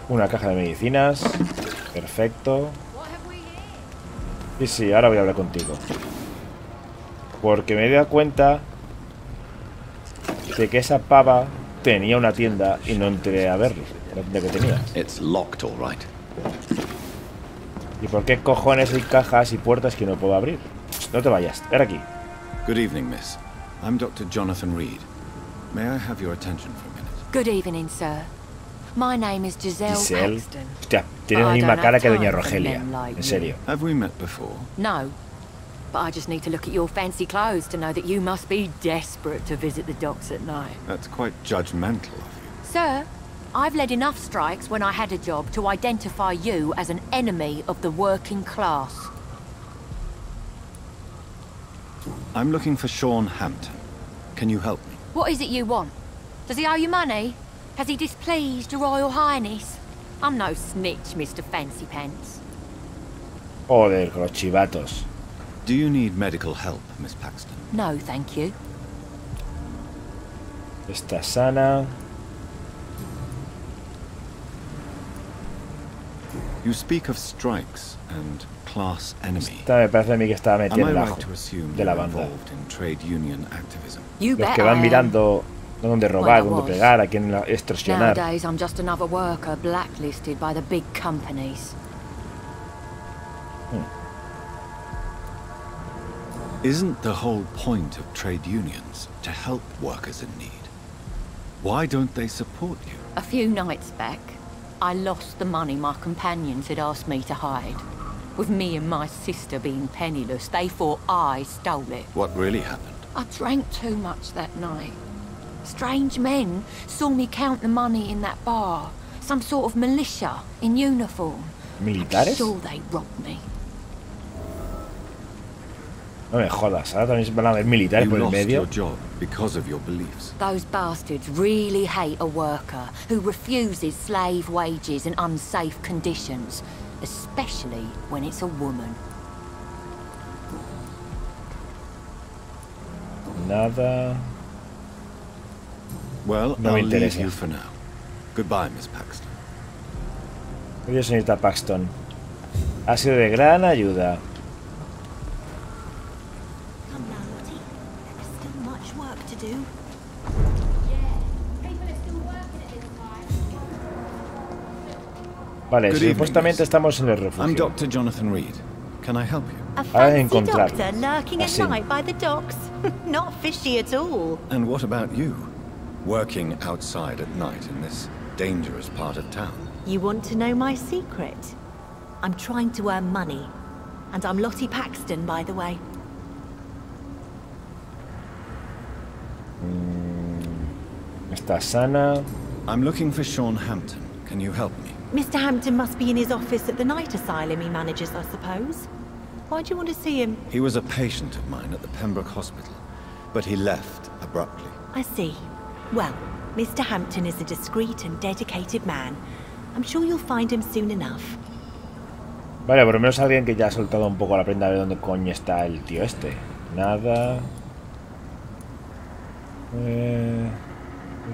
Una caja de medicinas. Perfecto. Sí, sí, ahora voy a hablar contigo. Porque me he dado cuenta de que esa pava tenía una tienda y no entré a verlo. La tienda que tenía. ¿Y por qué cojones hay cajas y puertas que no puedo abrir? No te vayas, ven aquí. Good evening, miss. I'm Dr. Jonathan Reed. May I have your attention for a minute? Good evening, sir. My name is Giselle, Giselle. Paxton. Hostia, tienes la misma cara que Doña Rogelia. like En serio. Have we met before? No. But I just need to look at your fancy clothes to know that you must be desperate to visit the docks at night. That's quite judgmental of you. Sir, I've led enough strikes when I had a job to identify you as an enemy of the working class. I'm looking for Sean Hampton. Can you help me? What is it you want? Does he owe you money? Has he displeased your Royal Highness? I'm no snitch, Mr. Fancy Pants. Joder, con los chivatos. Do you need medical help, Miss Paxton? No, thank you. Está sana. You speak of strikes and class enemy. Esta me parece a mí que está Am metida I right to assume de la you're banda. in trade union activism? You Los que van mirando dónde robar, Well, dónde pegar, a quién extorsionar. Nowadays, I'm just another worker blacklisted by the big companies. Hmm. Isn't the whole point of trade unions to help workers in need? Why don't they support you? A few nights back, I lost the money my companions had asked me to hide. With me and my sister being penniless, they thought I stole it. What really happened? I drank too much that night. Strange men saw me count the money in that bar. Some sort of militia in uniform. ¿Militares? Sure they robbed me. No me jodas, ahora también se van a ver militares You por el lost medio. your job because of your beliefs. Those bastards really hate a worker who refuses slave wages and unsafe conditions, especially when it's a woman. Nada. Well, No I'll leave you for now. Goodbye, Miss Paxton. Adiós, señorita Paxton. Ha sido de gran ayuda. Vale, Good sí, evening, estamos en el I'm. Dr. Jonathan Reed. Can I help you? A Ahora fancy doctor lurking at ah, night by the docks. Not fishy at all. And what about you? Working outside at night in this dangerous part of town. You want to know my secret? I'm trying to earn money. And I'm Lottie Paxton, by the way. Mm, está sana. I'm looking for Sean Hampton. Can you help me? Mr. Hampton must be in his office at the night asylum he manages, I suppose. Why do you want to see him? He was a patient of mine at the Pembroke Hospital, but he left abruptly. I see. Well, Mr. Hampton is a discreet and dedicated man. I'm sure you'll find him soon enough. Vale, por lo menos alguien que ya ha soltado un poco la prenda de dónde coño está el tío este. Nada. Eh,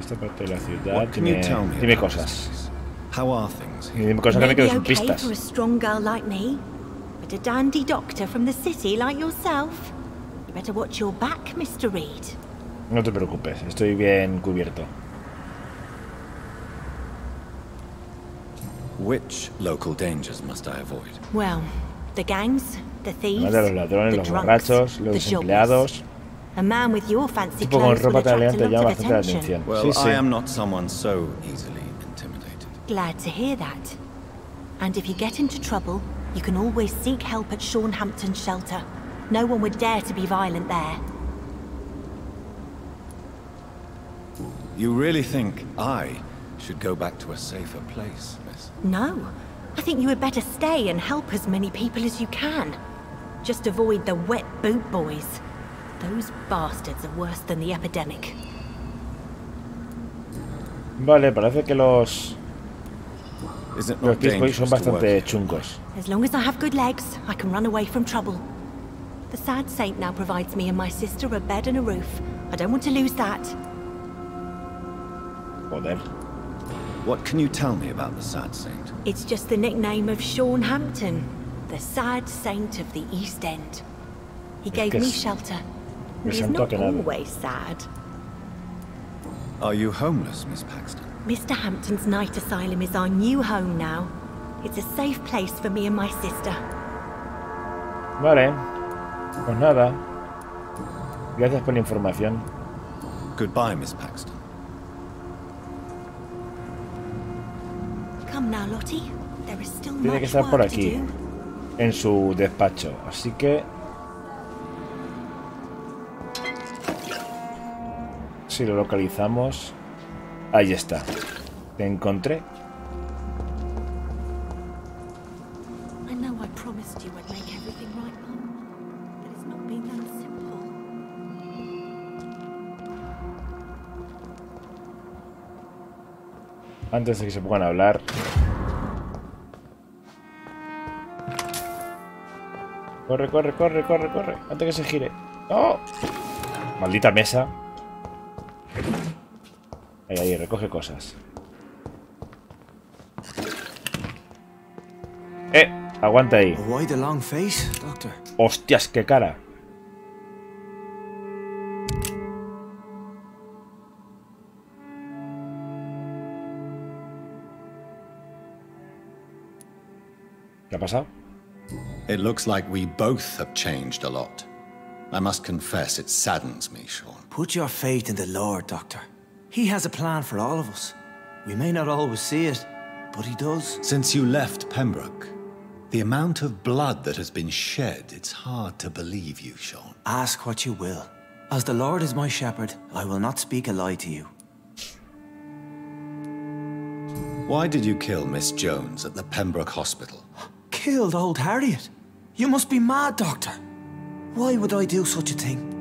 esta parte de la ciudad What can you tiene, tell me tiene about this cosas. Place? How are things Y here? cosas que me Maybe quedo sin okay pistas. for a strong girl like me, but a dandy doctor from the city like yourself. You better watch your back, Mr. Reed. No te preocupes, estoy bien cubierto. Which local dangers must I avoid? Well, the gangs, the thieves, Además ladrones, the drunks, borrachos, the los A man with your fancy clothes will attract a lot of attention. Well, Sí, sí. I am not someone so easily intimidated. Glad to hear that. And if you get into trouble, you can always seek help at Sean Hampton's shelter. No one would dare to be violent there. You really think I should go back to a safer place, miss? No. I think you had better stay and help as many people as you can. Just avoid the wet boot boys. Those bastards are worse than the epidemic. Vale, parece que los, Is it not Beast Boys son to work bastante chungos. As long as I have good legs, I can run away from trouble. The sad saint now provides me and my sister a bed and a roof. I don't want to lose that. Joder. What can you tell me about the Sad Saint? It's just the nickname of Sean Hampton, the sad saint of the East End. He gave me shelter. me And he's not always sad. Are you homeless, Miss Paxton? Mr. Hampton's night asylum is our new home now. It's a safe place for me and my sister. Vale. Pues nada. Gracias por la información. Goodbye, Miss Paxton. Come now, Lottie. There is still Tiene que estar por aquí. En su despacho. Así que... Si lo localizamos... Ahí está. Te encontré. Antes de que se pongan a hablar. Corre, corre, corre, corre, corre. Antes que se gire. ¡No! Maldita mesa. Ahí, ahí, recoge cosas. Eh, aguanta ahí. Why the long face, Doctor? Hostias, qué cara. ¿Qué ha pasado? It looks like we both have changed a lot. I must confess, it saddens me, Sean. Put your faith in the Lord, Doctor. He has a plan for all of us. We may not always see it, but he does. Since you left Pembroke, the amount of blood that has been shed, it's hard to believe you, Sean. Ask what you will. As the Lord is my shepherd, I will not speak a lie to you. Why did you kill Miss Jones at the Pembroke Hospital? Killed old Harriet? You must be mad, Doctor. Why would I do such a thing?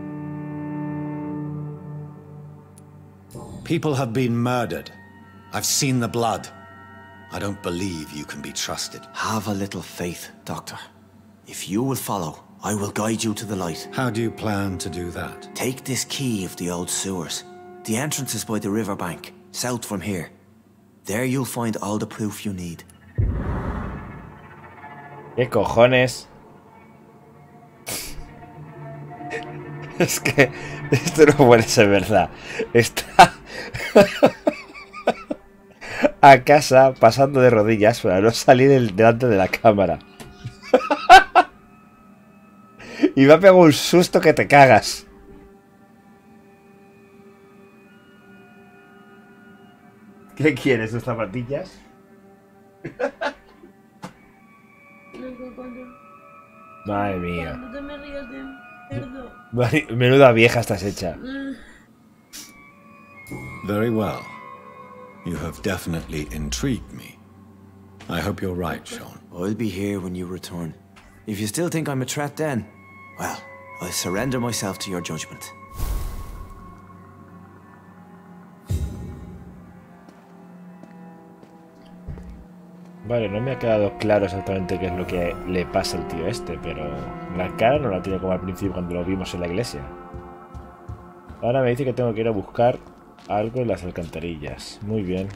People have been murdered. I've seen the blood. I don't believe you can be trusted. Have a little faith, Doctor. If you will follow, I will guide you to the light. How do you plan to do that? Take this key of the old sewers. The entrance is by the riverbank, south from here. There you'll find all the proof you need. ¿Qué cojones? Es que esto no puede ser verdad. Está a casa pasando de rodillas para no salir el- delante de la cámara. Y me ha pegado un susto que te cagas. ¿Qué quieres, tus zapatillas? Madre mía. No te me rías de cerdo. Mari- Menuda vieja estás hecha. Very well. You have definitely intrigued me. I hope you're right, Sean. I'll be here when you return. If you still think I'm a threat then, well, I'll surrender myself to your judgment. Vale, no me ha quedado claro exactamente qué es lo que le pasa al tío este, pero la cara no la tiene como al principio cuando lo vimos en la iglesia. Ahora me dice que tengo que ir a buscar algo en las alcantarillas. Muy bien.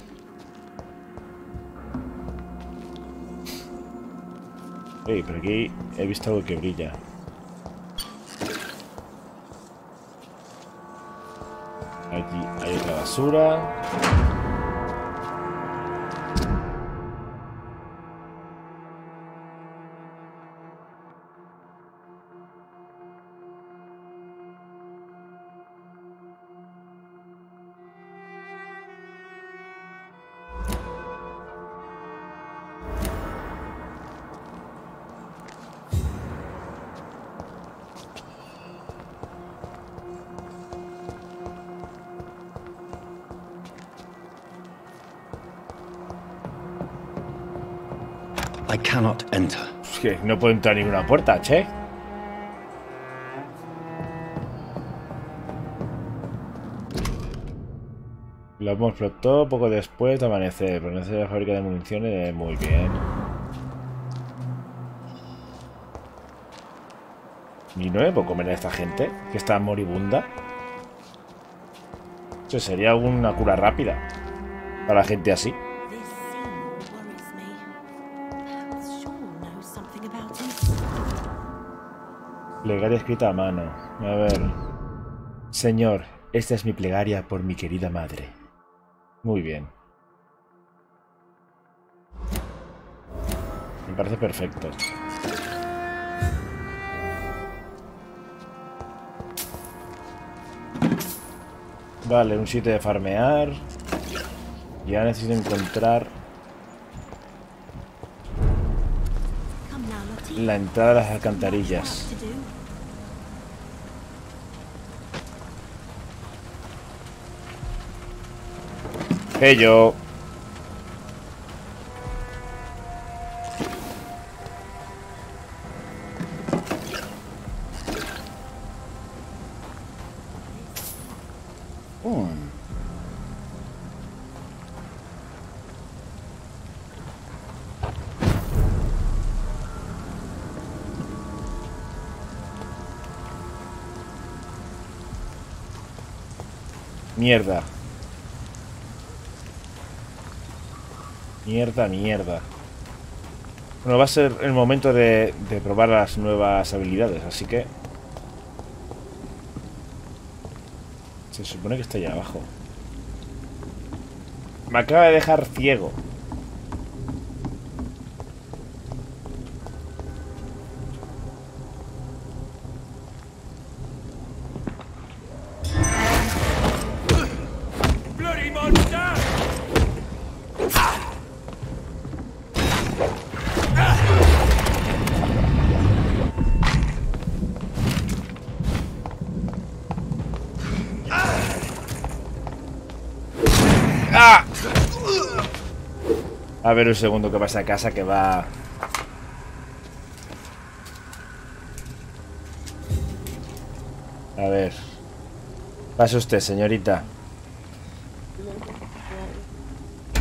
Ey, pero aquí he visto algo que brilla. Aquí hay otra basura. No puedo entrar a ninguna puerta, che. La hemos explotó poco después de amanecer. Pertenece a la fábrica de municiones. Muy bien. ¿Y no puedo comer a esta gente? Que está moribunda. Eso sería una cura rápida. Para gente así. Plegaria escrita a mano. A ver. Señor, esta es mi plegaria por mi querida madre. Muy bien. Me parece perfecto. Vale, un sitio de farmear. Ya necesito encontrar la entrada de las alcantarillas. Ello. Mierda. Mierda, mierda. Bueno, va a ser el momento de, probar las nuevas habilidades, así que... Se supone que está allá abajo. Me acaba de dejar ciego. Ver un segundo que pasa a casa que va... A ver. Pase usted, señorita.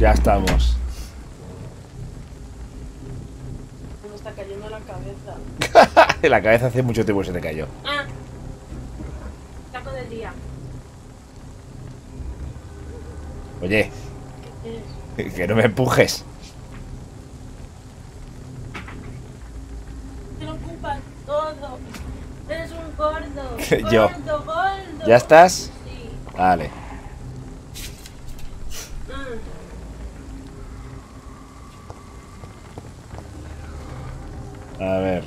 Ya estamos. Me está cayendo la cabeza. la cabeza hace mucho tiempo que se te cayó. Ah. Taco del día. Oye, que no me empujes. Yo. ¿Ya estás? Vale. A ver.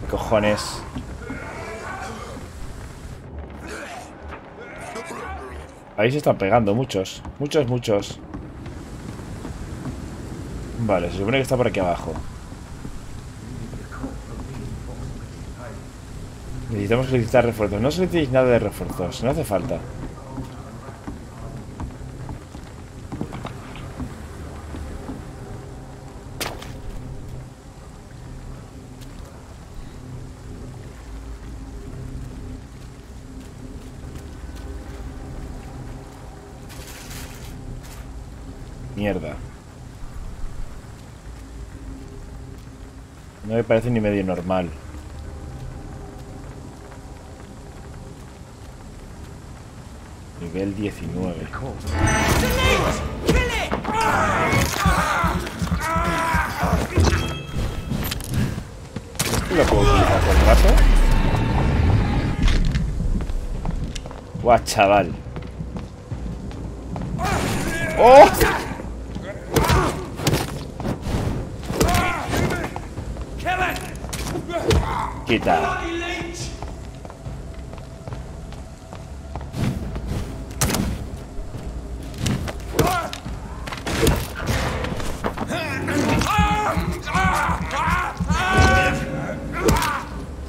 ¿Qué cojones? Ahí se están pegando muchos. Muchos, muchos. Vale, se supone que está por aquí abajo. Necesitamos solicitar refuerzos. No solicitéis nada de refuerzos. No hace falta. Mierda. No me ni medio normal. Nivel 19. ¿Lo puedo rato? Chaval. ¡Oh!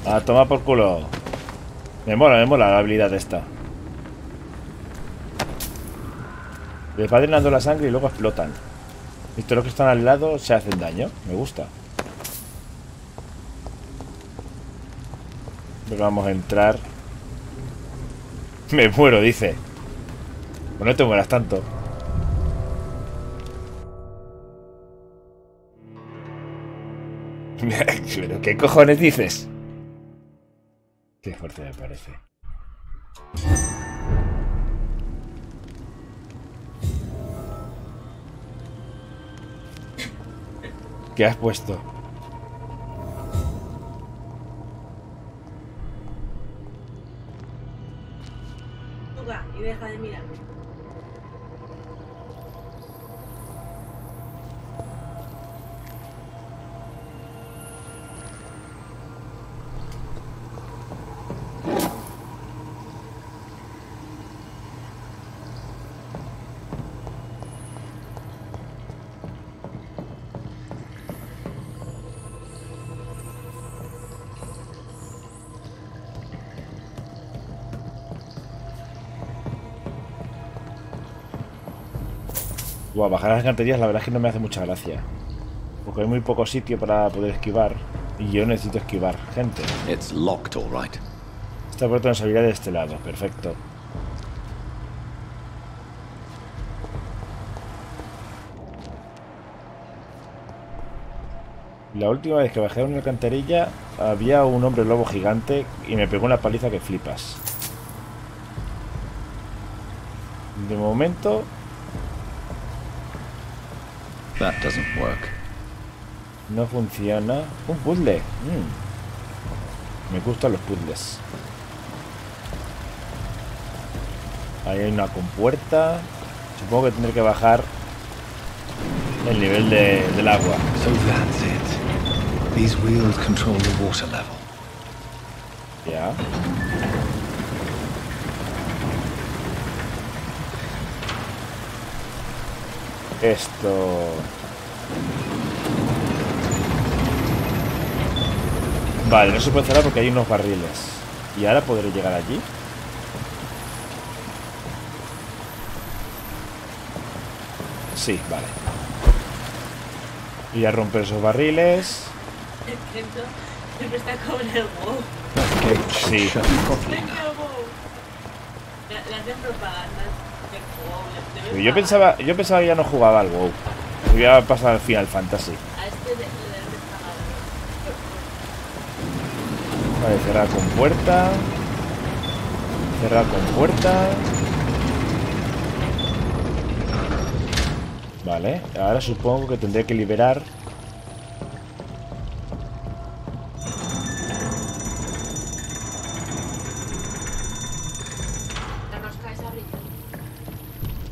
A tomar por culo. Me mola, me mola la habilidad esta. Les va drenando la sangre y luego explotan. Todos los que están al lado se hacen daño. Me gusta. Vamos a entrar. Me muero, dice. Pues no te mueras tanto. Pero, ¿qué cojones dices? Qué fuerte me parece. ¿Qué has puesto? Deja de mirarme. Buah, bajar las alcantarillas la verdad es que no me hace mucha gracia. Porque hay muy poco sitio para poder esquivar. Y yo necesito esquivar, gente. It's locked, all right. Esta puerta nos abrirá de este lado, perfecto. La última vez que bajé a una alcantarilla había un hombre lobo gigante y me pegó una paliza que flipas. De momento That doesn't work. no funciona. Un puzzle. Mm. Me gustan los puzzles. Ahí hay una compuerta. Supongo que tendré que bajar el nivel de- del agua. So that's it. These wheels control the water level. Ya. Esto... Vale, no se puede cerrar porque hay unos barriles. ¿Y ahora podré llegar allí? Sí, vale. Y a romper esos barriles. Siempre está con el wow. Sí. Wow. Le hacen propaganda del wow. le- le Pero ven Yo pensaba, yo pensaba que ya no jugaba al WoW. Voy a pasar al Final Fantasy. Vale, cerrar con puerta. Cerrar con puerta. Vale, ahora supongo que tendré que liberar.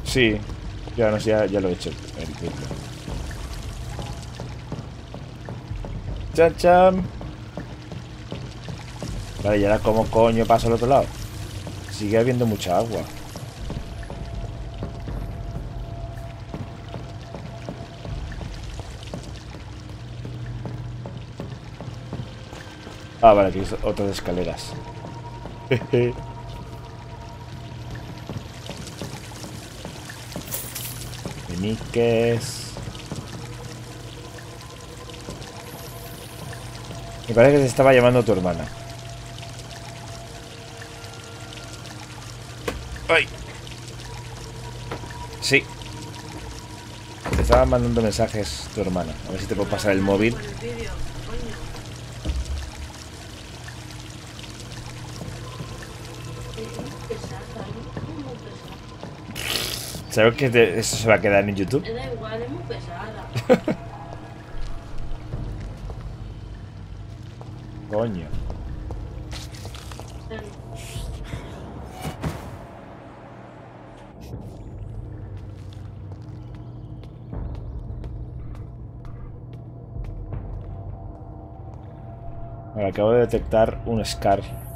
Sí, ya, no ya, ya lo he hecho. el. Chan, chan. Vale, y ahora cómo coño paso al otro lado. Sigue habiendo mucha agua. Ah, vale, aquí hay otras escaleras. Miniques. Me parece que se estaba llamando tu hermana. ¡Ay! Sí. Te estaba mandando mensajes tu hermana. A ver si te puedo pasar el móvil. ¿Sabes que te- eso se va a quedar en YouTube? Da igual, es muy pesada. Coño. Acabo de detectar un Scar.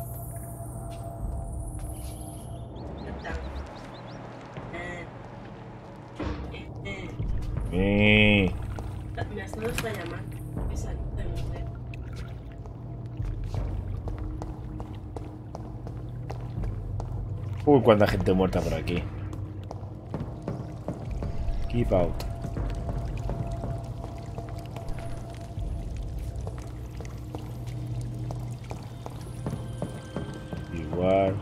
Cuánta gente muerta por aquí. Keep out. Igual.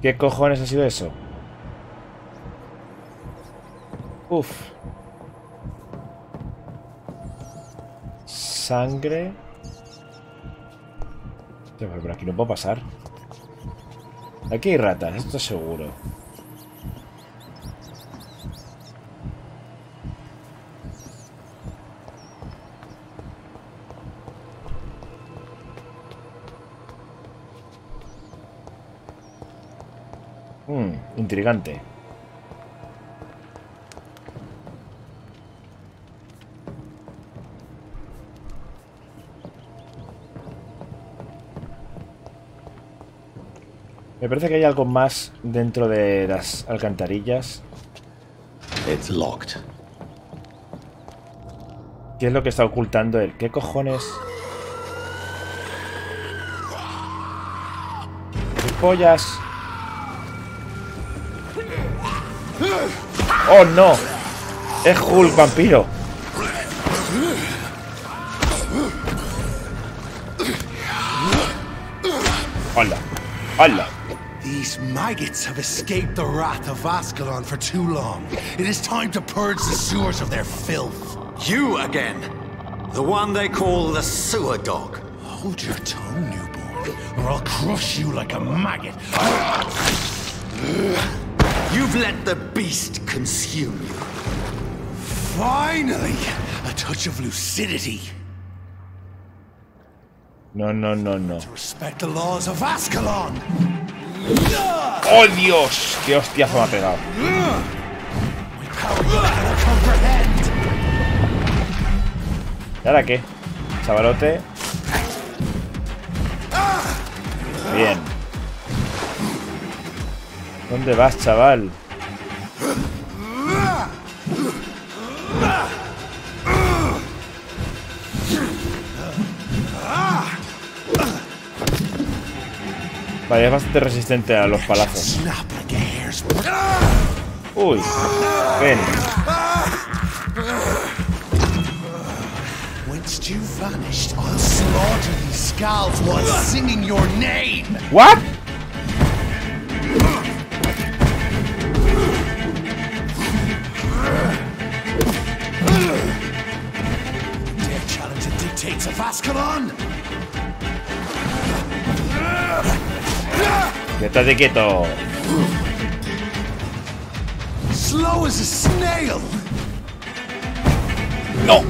¿Qué cojones ha sido eso? Uf. Sangre. Pero por aquí no puedo pasar. Aquí hay ratas, esto seguro. Hmm, intrigante. Me parece que hay algo más dentro de las alcantarillas. It's locked. ¿Qué es lo que está ocultando él? ¿Qué cojones? ¿Qué pollas? ¡Oh, no! ¡Es Hulk vampiro! ¡Hola! ¡Hola! These maggots have escaped the wrath of Ascalon for too long. It is time to purge the sewers of their filth. You again! The one they call the sewer dog. Hold your tongue, newborn, or I'll crush you like a maggot. You've let the beast consume you. Finally, a touch of lucidity. No, no, no, no. To Respect the laws of Ascalon. ¡Oh, Dios! ¡Qué hostiazo me ha pegado! ¿Y ahora qué? Chavalote. Bien. ¿Dónde vas, chaval? Bastante resistente a los palazos. Uy. Ven. What? Estate quieto. Slow as a snail. No.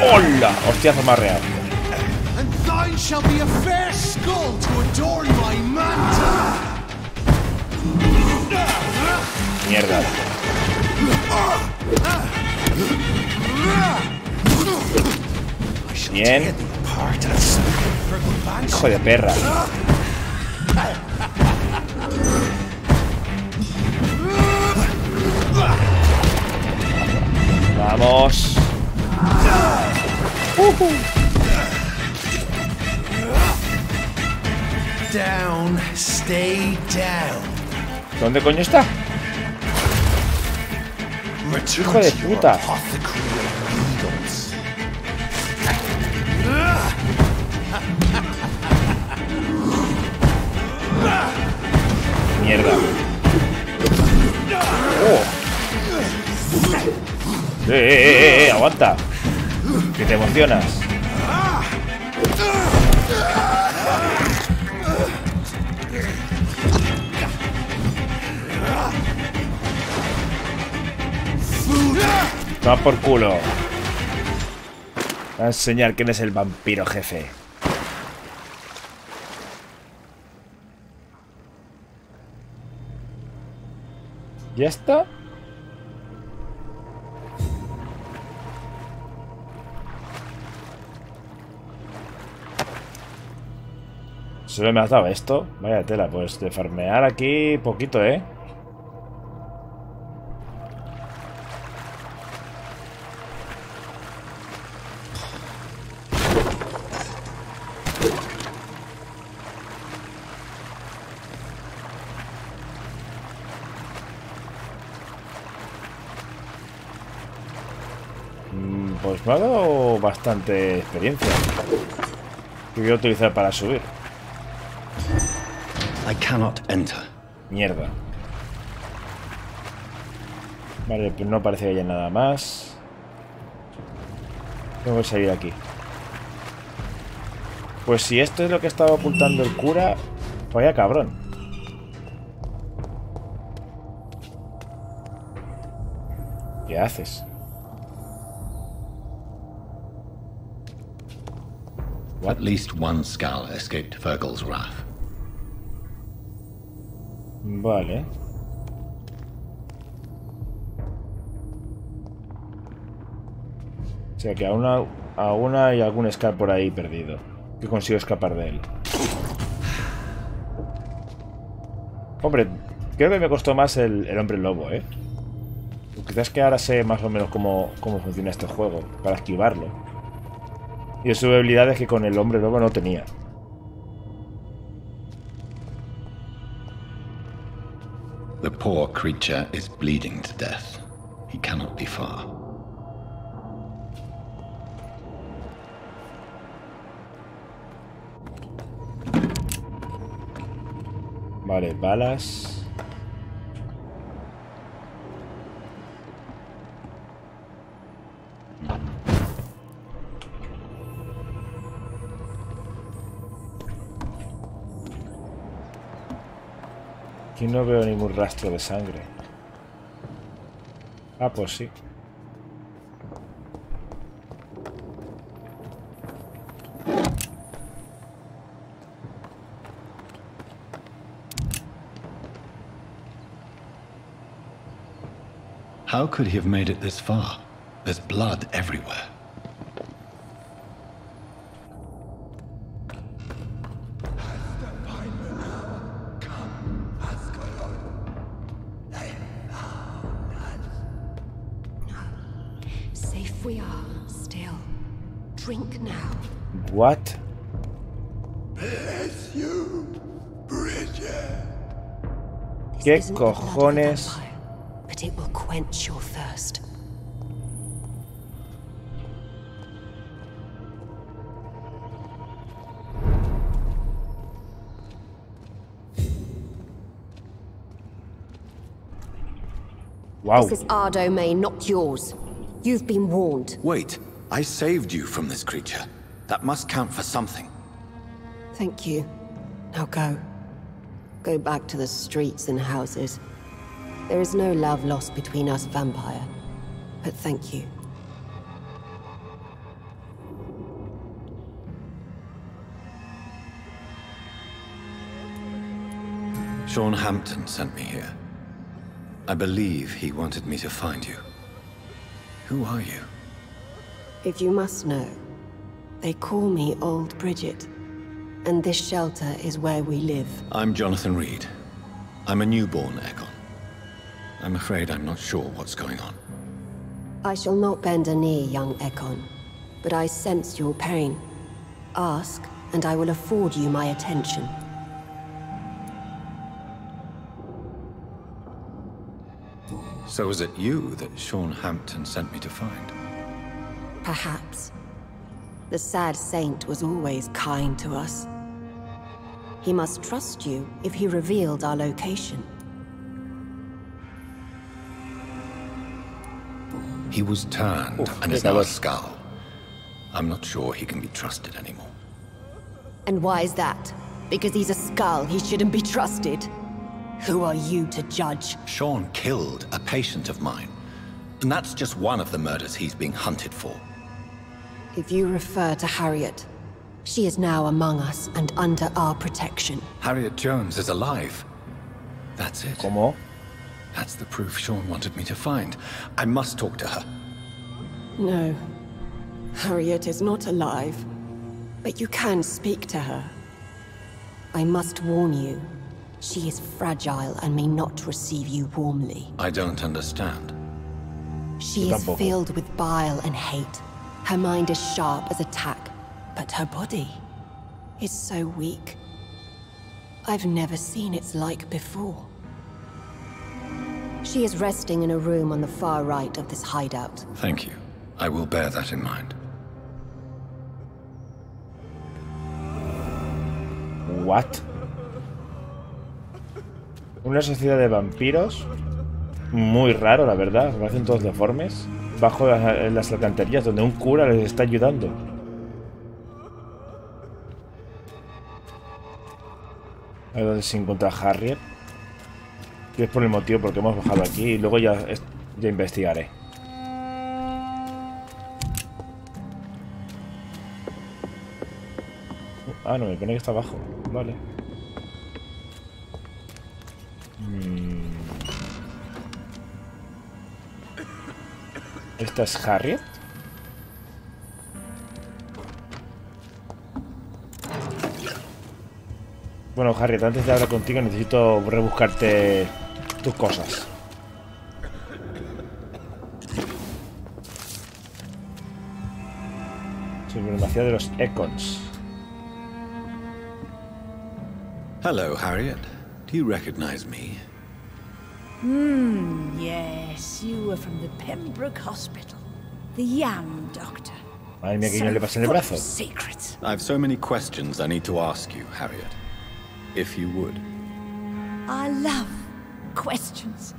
¡Hola! Hostiazo más real. And thine shall be a fair skull to adorn my mantle. Mierda. Bien. Hijo de perra. Vamos. Down, stay down. ¿Dónde coño está? Hijo de puta. Mierda. Oh. Eh, eh, eh, eh, aguanta. Que te emocionas. Va por culo. Va a enseñar quién es el vampiro jefe. ¿Ya está? Solo me has dado esto. Vaya tela, pues de farmear aquí poquito, ¿eh? Pues me ha dado bastante experiencia. Que voy a utilizar para subir. I cannot enter. Mierda. Vale, pues no parece que haya nada más. Tengo que salir aquí. Pues si esto es lo que estaba ocultando el cura, vaya cabrón. ¿Qué haces? At least one skull escaped Fergal's wrath. Vale. O sea que aún, aún hay algún Scar por ahí perdido. Que consigo escapar de él. Hombre, creo que me costó más el, el hombre lobo, ¿eh? Quizás que ahora sé más o menos cómo, cómo funciona este juego, para esquivarlo. Y eso de habilidades que con el hombre lobo no tenía. The poor creature is bleeding to death. He cannot be far. Vale, balas. Aquí no veo ningún rastro de sangre. Ah, pues sí. How could he have made it this far? There's blood everywhere. ¿Qué isn't the blood of a cojones? But it will quench your thirst. Wow. This is our domain, not yours. You've been warned. Wait, I saved you from this creature. That must count for something. Thank you. Now go. Go back to the streets and houses. There is no love lost between us, vampire. But thank you. Sean Hampton sent me here. I believe he wanted me to find you. Who are you? If you must know, They call me Old Bridget, and this shelter is where we live. I'm Jonathan Reed. I'm a newborn Ekon. I'm afraid I'm not sure what's going on. I shall not bend a knee, young Ekon, but I sense your pain. Ask, and I will afford you my attention. So is it you that Sean Hampton sent me to find? Perhaps. The sad saint was always kind to us. He must trust you if he revealed our location. He was turned Oof, and is now a skull. I'm not sure he can be trusted anymore. And why is that? Because he's a skull, he shouldn't be trusted. Who are you to judge? Sean killed a patient of mine. And that's just one of the murders he's being hunted for. If you refer to Harriet, she is now among us and under our protection. Harriet Jones is alive. That's it. ¿Cómo? That's the proof Sean wanted me to find. I must talk to her. No. Harriet is not alive. But you can speak to her. I must warn you. She is fragile and may not receive you warmly. I don't understand. She is filled with bile and hate. Her mind is sharp as a tack, but her body is so weak. I've never seen its like before. She is resting in a room on the far right of this hideout. Thank you. I will bear that in mind. What? Una sociedad de vampiros. Muy raro, la verdad. Me hacen todos deformes. Bajo la- en las alcantarillas donde un cura les está ayudando. A ver se encuentra Harriet. Y es por el motivo porque hemos bajado aquí y luego ya, ya investigaré. Ah, no, me pone que está abajo. Vale. Mm. ¿Esta es Harriet? Bueno, Harriet, antes de hablar contigo necesito rebuscarte tus cosas. Supremacía de los Econs. Hello, Harriet. Do you recognize me? Hmm, yes, you were from the Pembroke Hospital. The young doctor. Madre mía, que So no le pasa en el brazo. secrets. I have so many questions I need to ask you, Harriet. If you would. I love questions.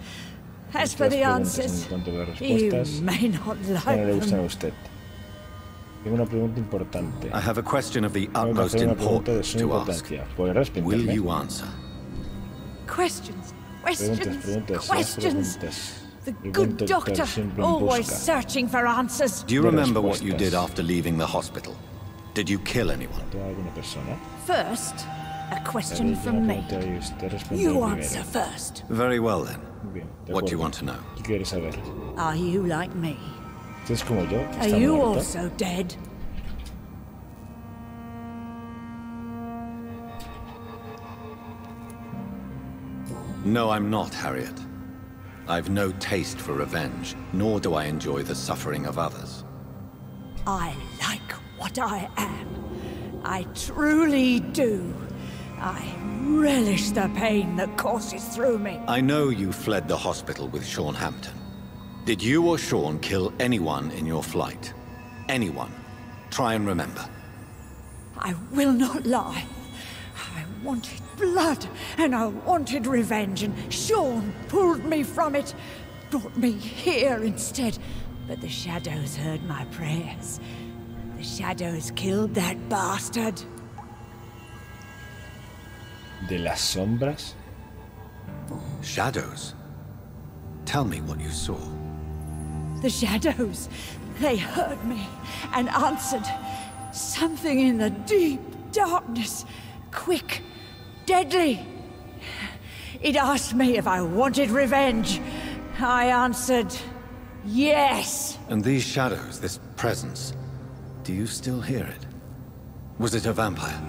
As for the answers, en cuanto a las you may not like no le gustan a them. usted. Una pregunta importante. I have a question of the utmost hacer una pregunta de importance to ask. Will you answer? Questions, questions, questions. The good doctor, always searching for answers. Do you remember what you did after leaving the hospital? Did you kill anyone? ¿Mató a alguna persona? First, a question from me. pregunta y usted responde You answer first. Very well then. What do you want to know? ¿Qué quieres saber? Are you like me? ¿Usted es como yo? que Are you also dead? No, I'm not, Harriet. I've no taste for revenge, nor do I enjoy the suffering of others. I like what I am. I truly do. I relish the pain that courses through me. I know you fled the hospital with Sean Hampton. Did you or Sean kill anyone in your flight? Anyone? Try and remember. I will not lie. I wanted blood, and I wanted revenge, and Sean pulled me from it, brought me here instead. But the shadows heard my prayers. The shadows killed that bastard. ¿De las sombras? Shadows? Tell me what you saw. The shadows, they heard me and answered. Something in the deep darkness, quick, deadly. It asked me if I wanted revenge. I answered, yes. And these shadows, this presence, do you still hear it? Was it a vampire?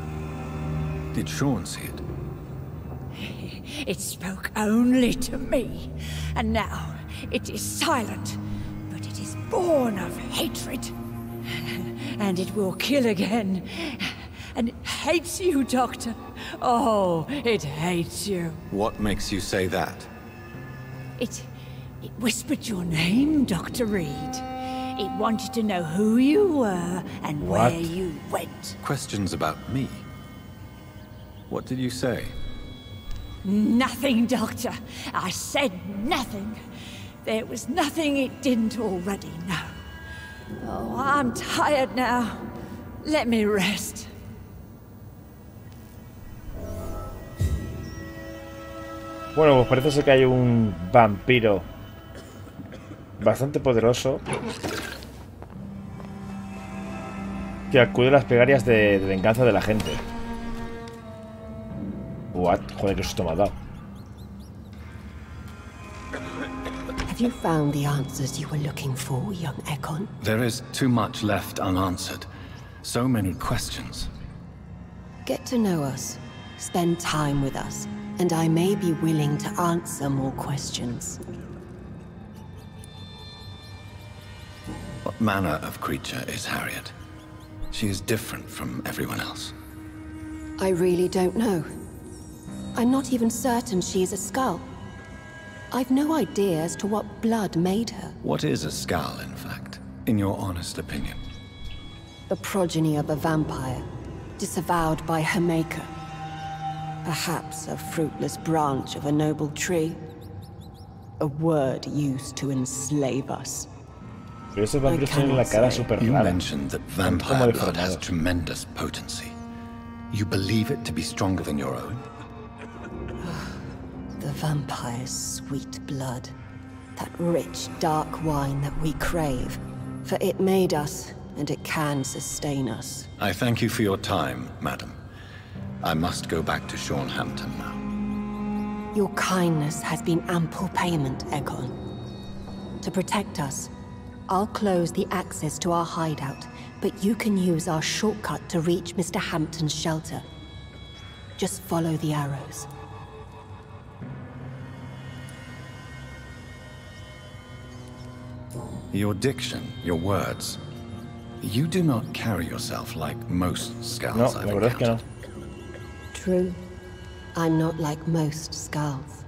Did Sean see it? It spoke only to me, and now it is silent, but it is born of hatred. And it will kill again. And it hates you, Doctor. Oh, it hates you. What makes you say that? It. it whispered your name, Dr. Reed. It wanted to know who you were and What? where you went. Questions about me? What did you say? Nothing, Doctor. I said nothing. There was nothing it didn't already know. Oh, I'm tired now. Let me rest. Bueno, pues parece ser que hay un vampiro bastante poderoso que acude a las plegarias de, de venganza de la gente. What? Joder, qué susto me ha dado. Have you found the answers you were looking for, young Ekon? There is too much left unanswered. So many questions. Get to know us, spend time with us, and I may be willing to answer more questions. What manner of creature is Harriet? She is different from everyone else. I really don't know. I'm not even certain she is a skull. I've no idea as to what blood made her. What is a skull, in fact, in your honest opinion? The progeny of a vampire, disavowed by her maker. Perhaps a fruitless branch of a noble tree. A word used to enslave us. Pero esos vampiros tienen la cara súper You mentioned that vampire blood has tremendous potency. You believe it to be stronger than your own? The vampire's sweet blood. That rich, dark wine that we crave. For it made us, and it can sustain us. I thank you for your time, madam. I must go back to Sean Hampton now. Your kindness has been ample payment, Egon. To protect us, I'll close the access to our hideout, but you can use our shortcut to reach Mr. Hampton's shelter. Just follow the arrows. Your diction, your words. You do not carry yourself like most No, scouts la I've verdad es que. True. I'm not like most skulls.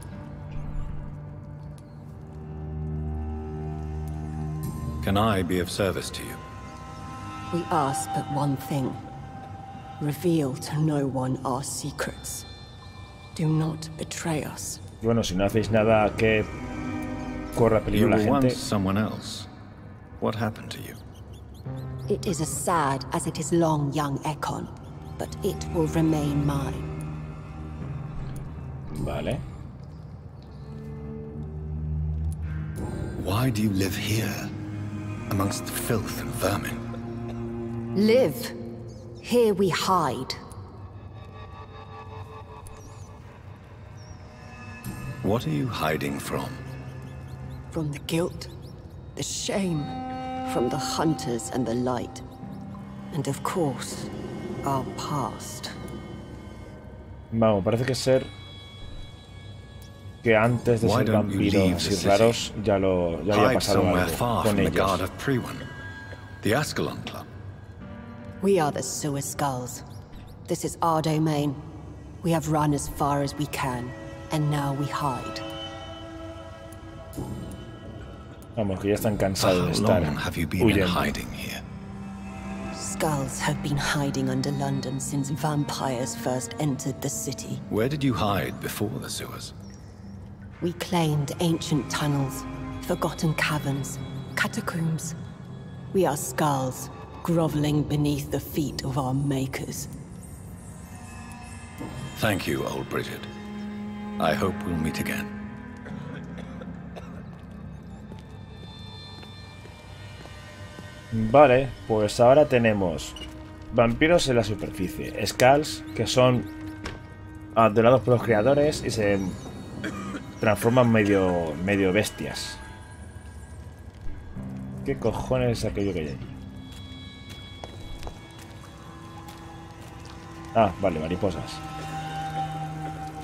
Can I be of service to you? We ask but one thing. Reveal to no one our secrets. Do not betray us. Bueno, si no hacéis nada que corra You peligro la were gente. once someone else. What happened to you? It is as sad as it is long, young Ekon, but it will remain mine. Vale. Why do you live here, amongst filth and vermin? Live. Here we hide. What are you hiding from? From the guilt, the shame, from the hunters and the light. And of course, our past. Vamos, parece que ser que antes de Why ser don't you vampiros leave the así city? raros ya lo ya había Hide pasado somewhere algo far con from the ellos. guard of The Ascalon Club. We are the sewer skulls. This is our domain. We have run as far as we can, and now we hide. Vamos, que ya están cansados de How estar long have you been huyendo. hiding here? Skulls have been hiding under London since vampires first entered the city. Where did you hide before the sewers? We claimed ancient tunnels, forgotten caverns, catacombs. We are skulls, groveling beneath the feet of our makers. Thank you, old Bridget. I hope we'll meet again. Vale, pues ahora tenemos vampiros en la superficie, skulls que son adorados por los creadores y se transforman medio, medio bestias. ¿Qué cojones es aquello que hay allí? Ah, vale, mariposas.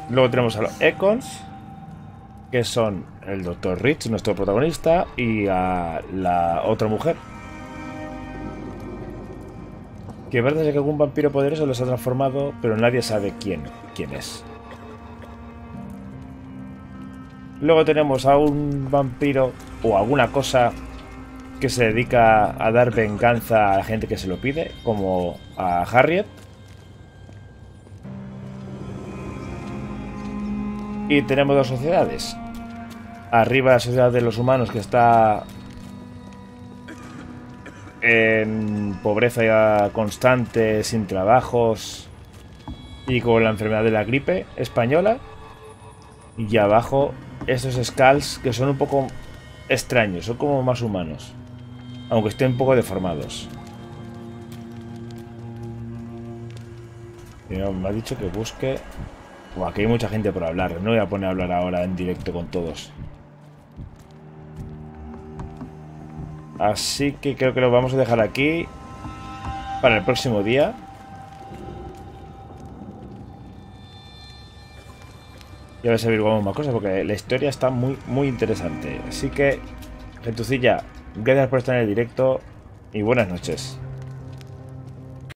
Luego tenemos a los Econs, que son el Dr. Rich, nuestro protagonista, y a la otra mujer. Que parece que algún vampiro poderoso los ha transformado, pero nadie sabe quién, quién es. Luego tenemos a un vampiro o alguna cosa que se dedica a dar venganza a la gente que se lo pide, como a Harriet. Y tenemos dos sociedades. Arriba la sociedad de los humanos que está en pobreza constante, sin trabajos y con la enfermedad de la gripe española. Y abajo estos Skulls que son un poco extraños, son como más humanos. Aunque estén un poco deformados. me ha dicho que busque... aquí hay mucha gente por hablar. No voy a poner a hablar ahora en directo con todos. Así que creo que lo vamos a dejar aquí para el próximo día. Y a ver si averiguamos más cosas, porque la historia está muy, muy interesante. Así que, gentucilla, gracias por estar en el directo y buenas noches.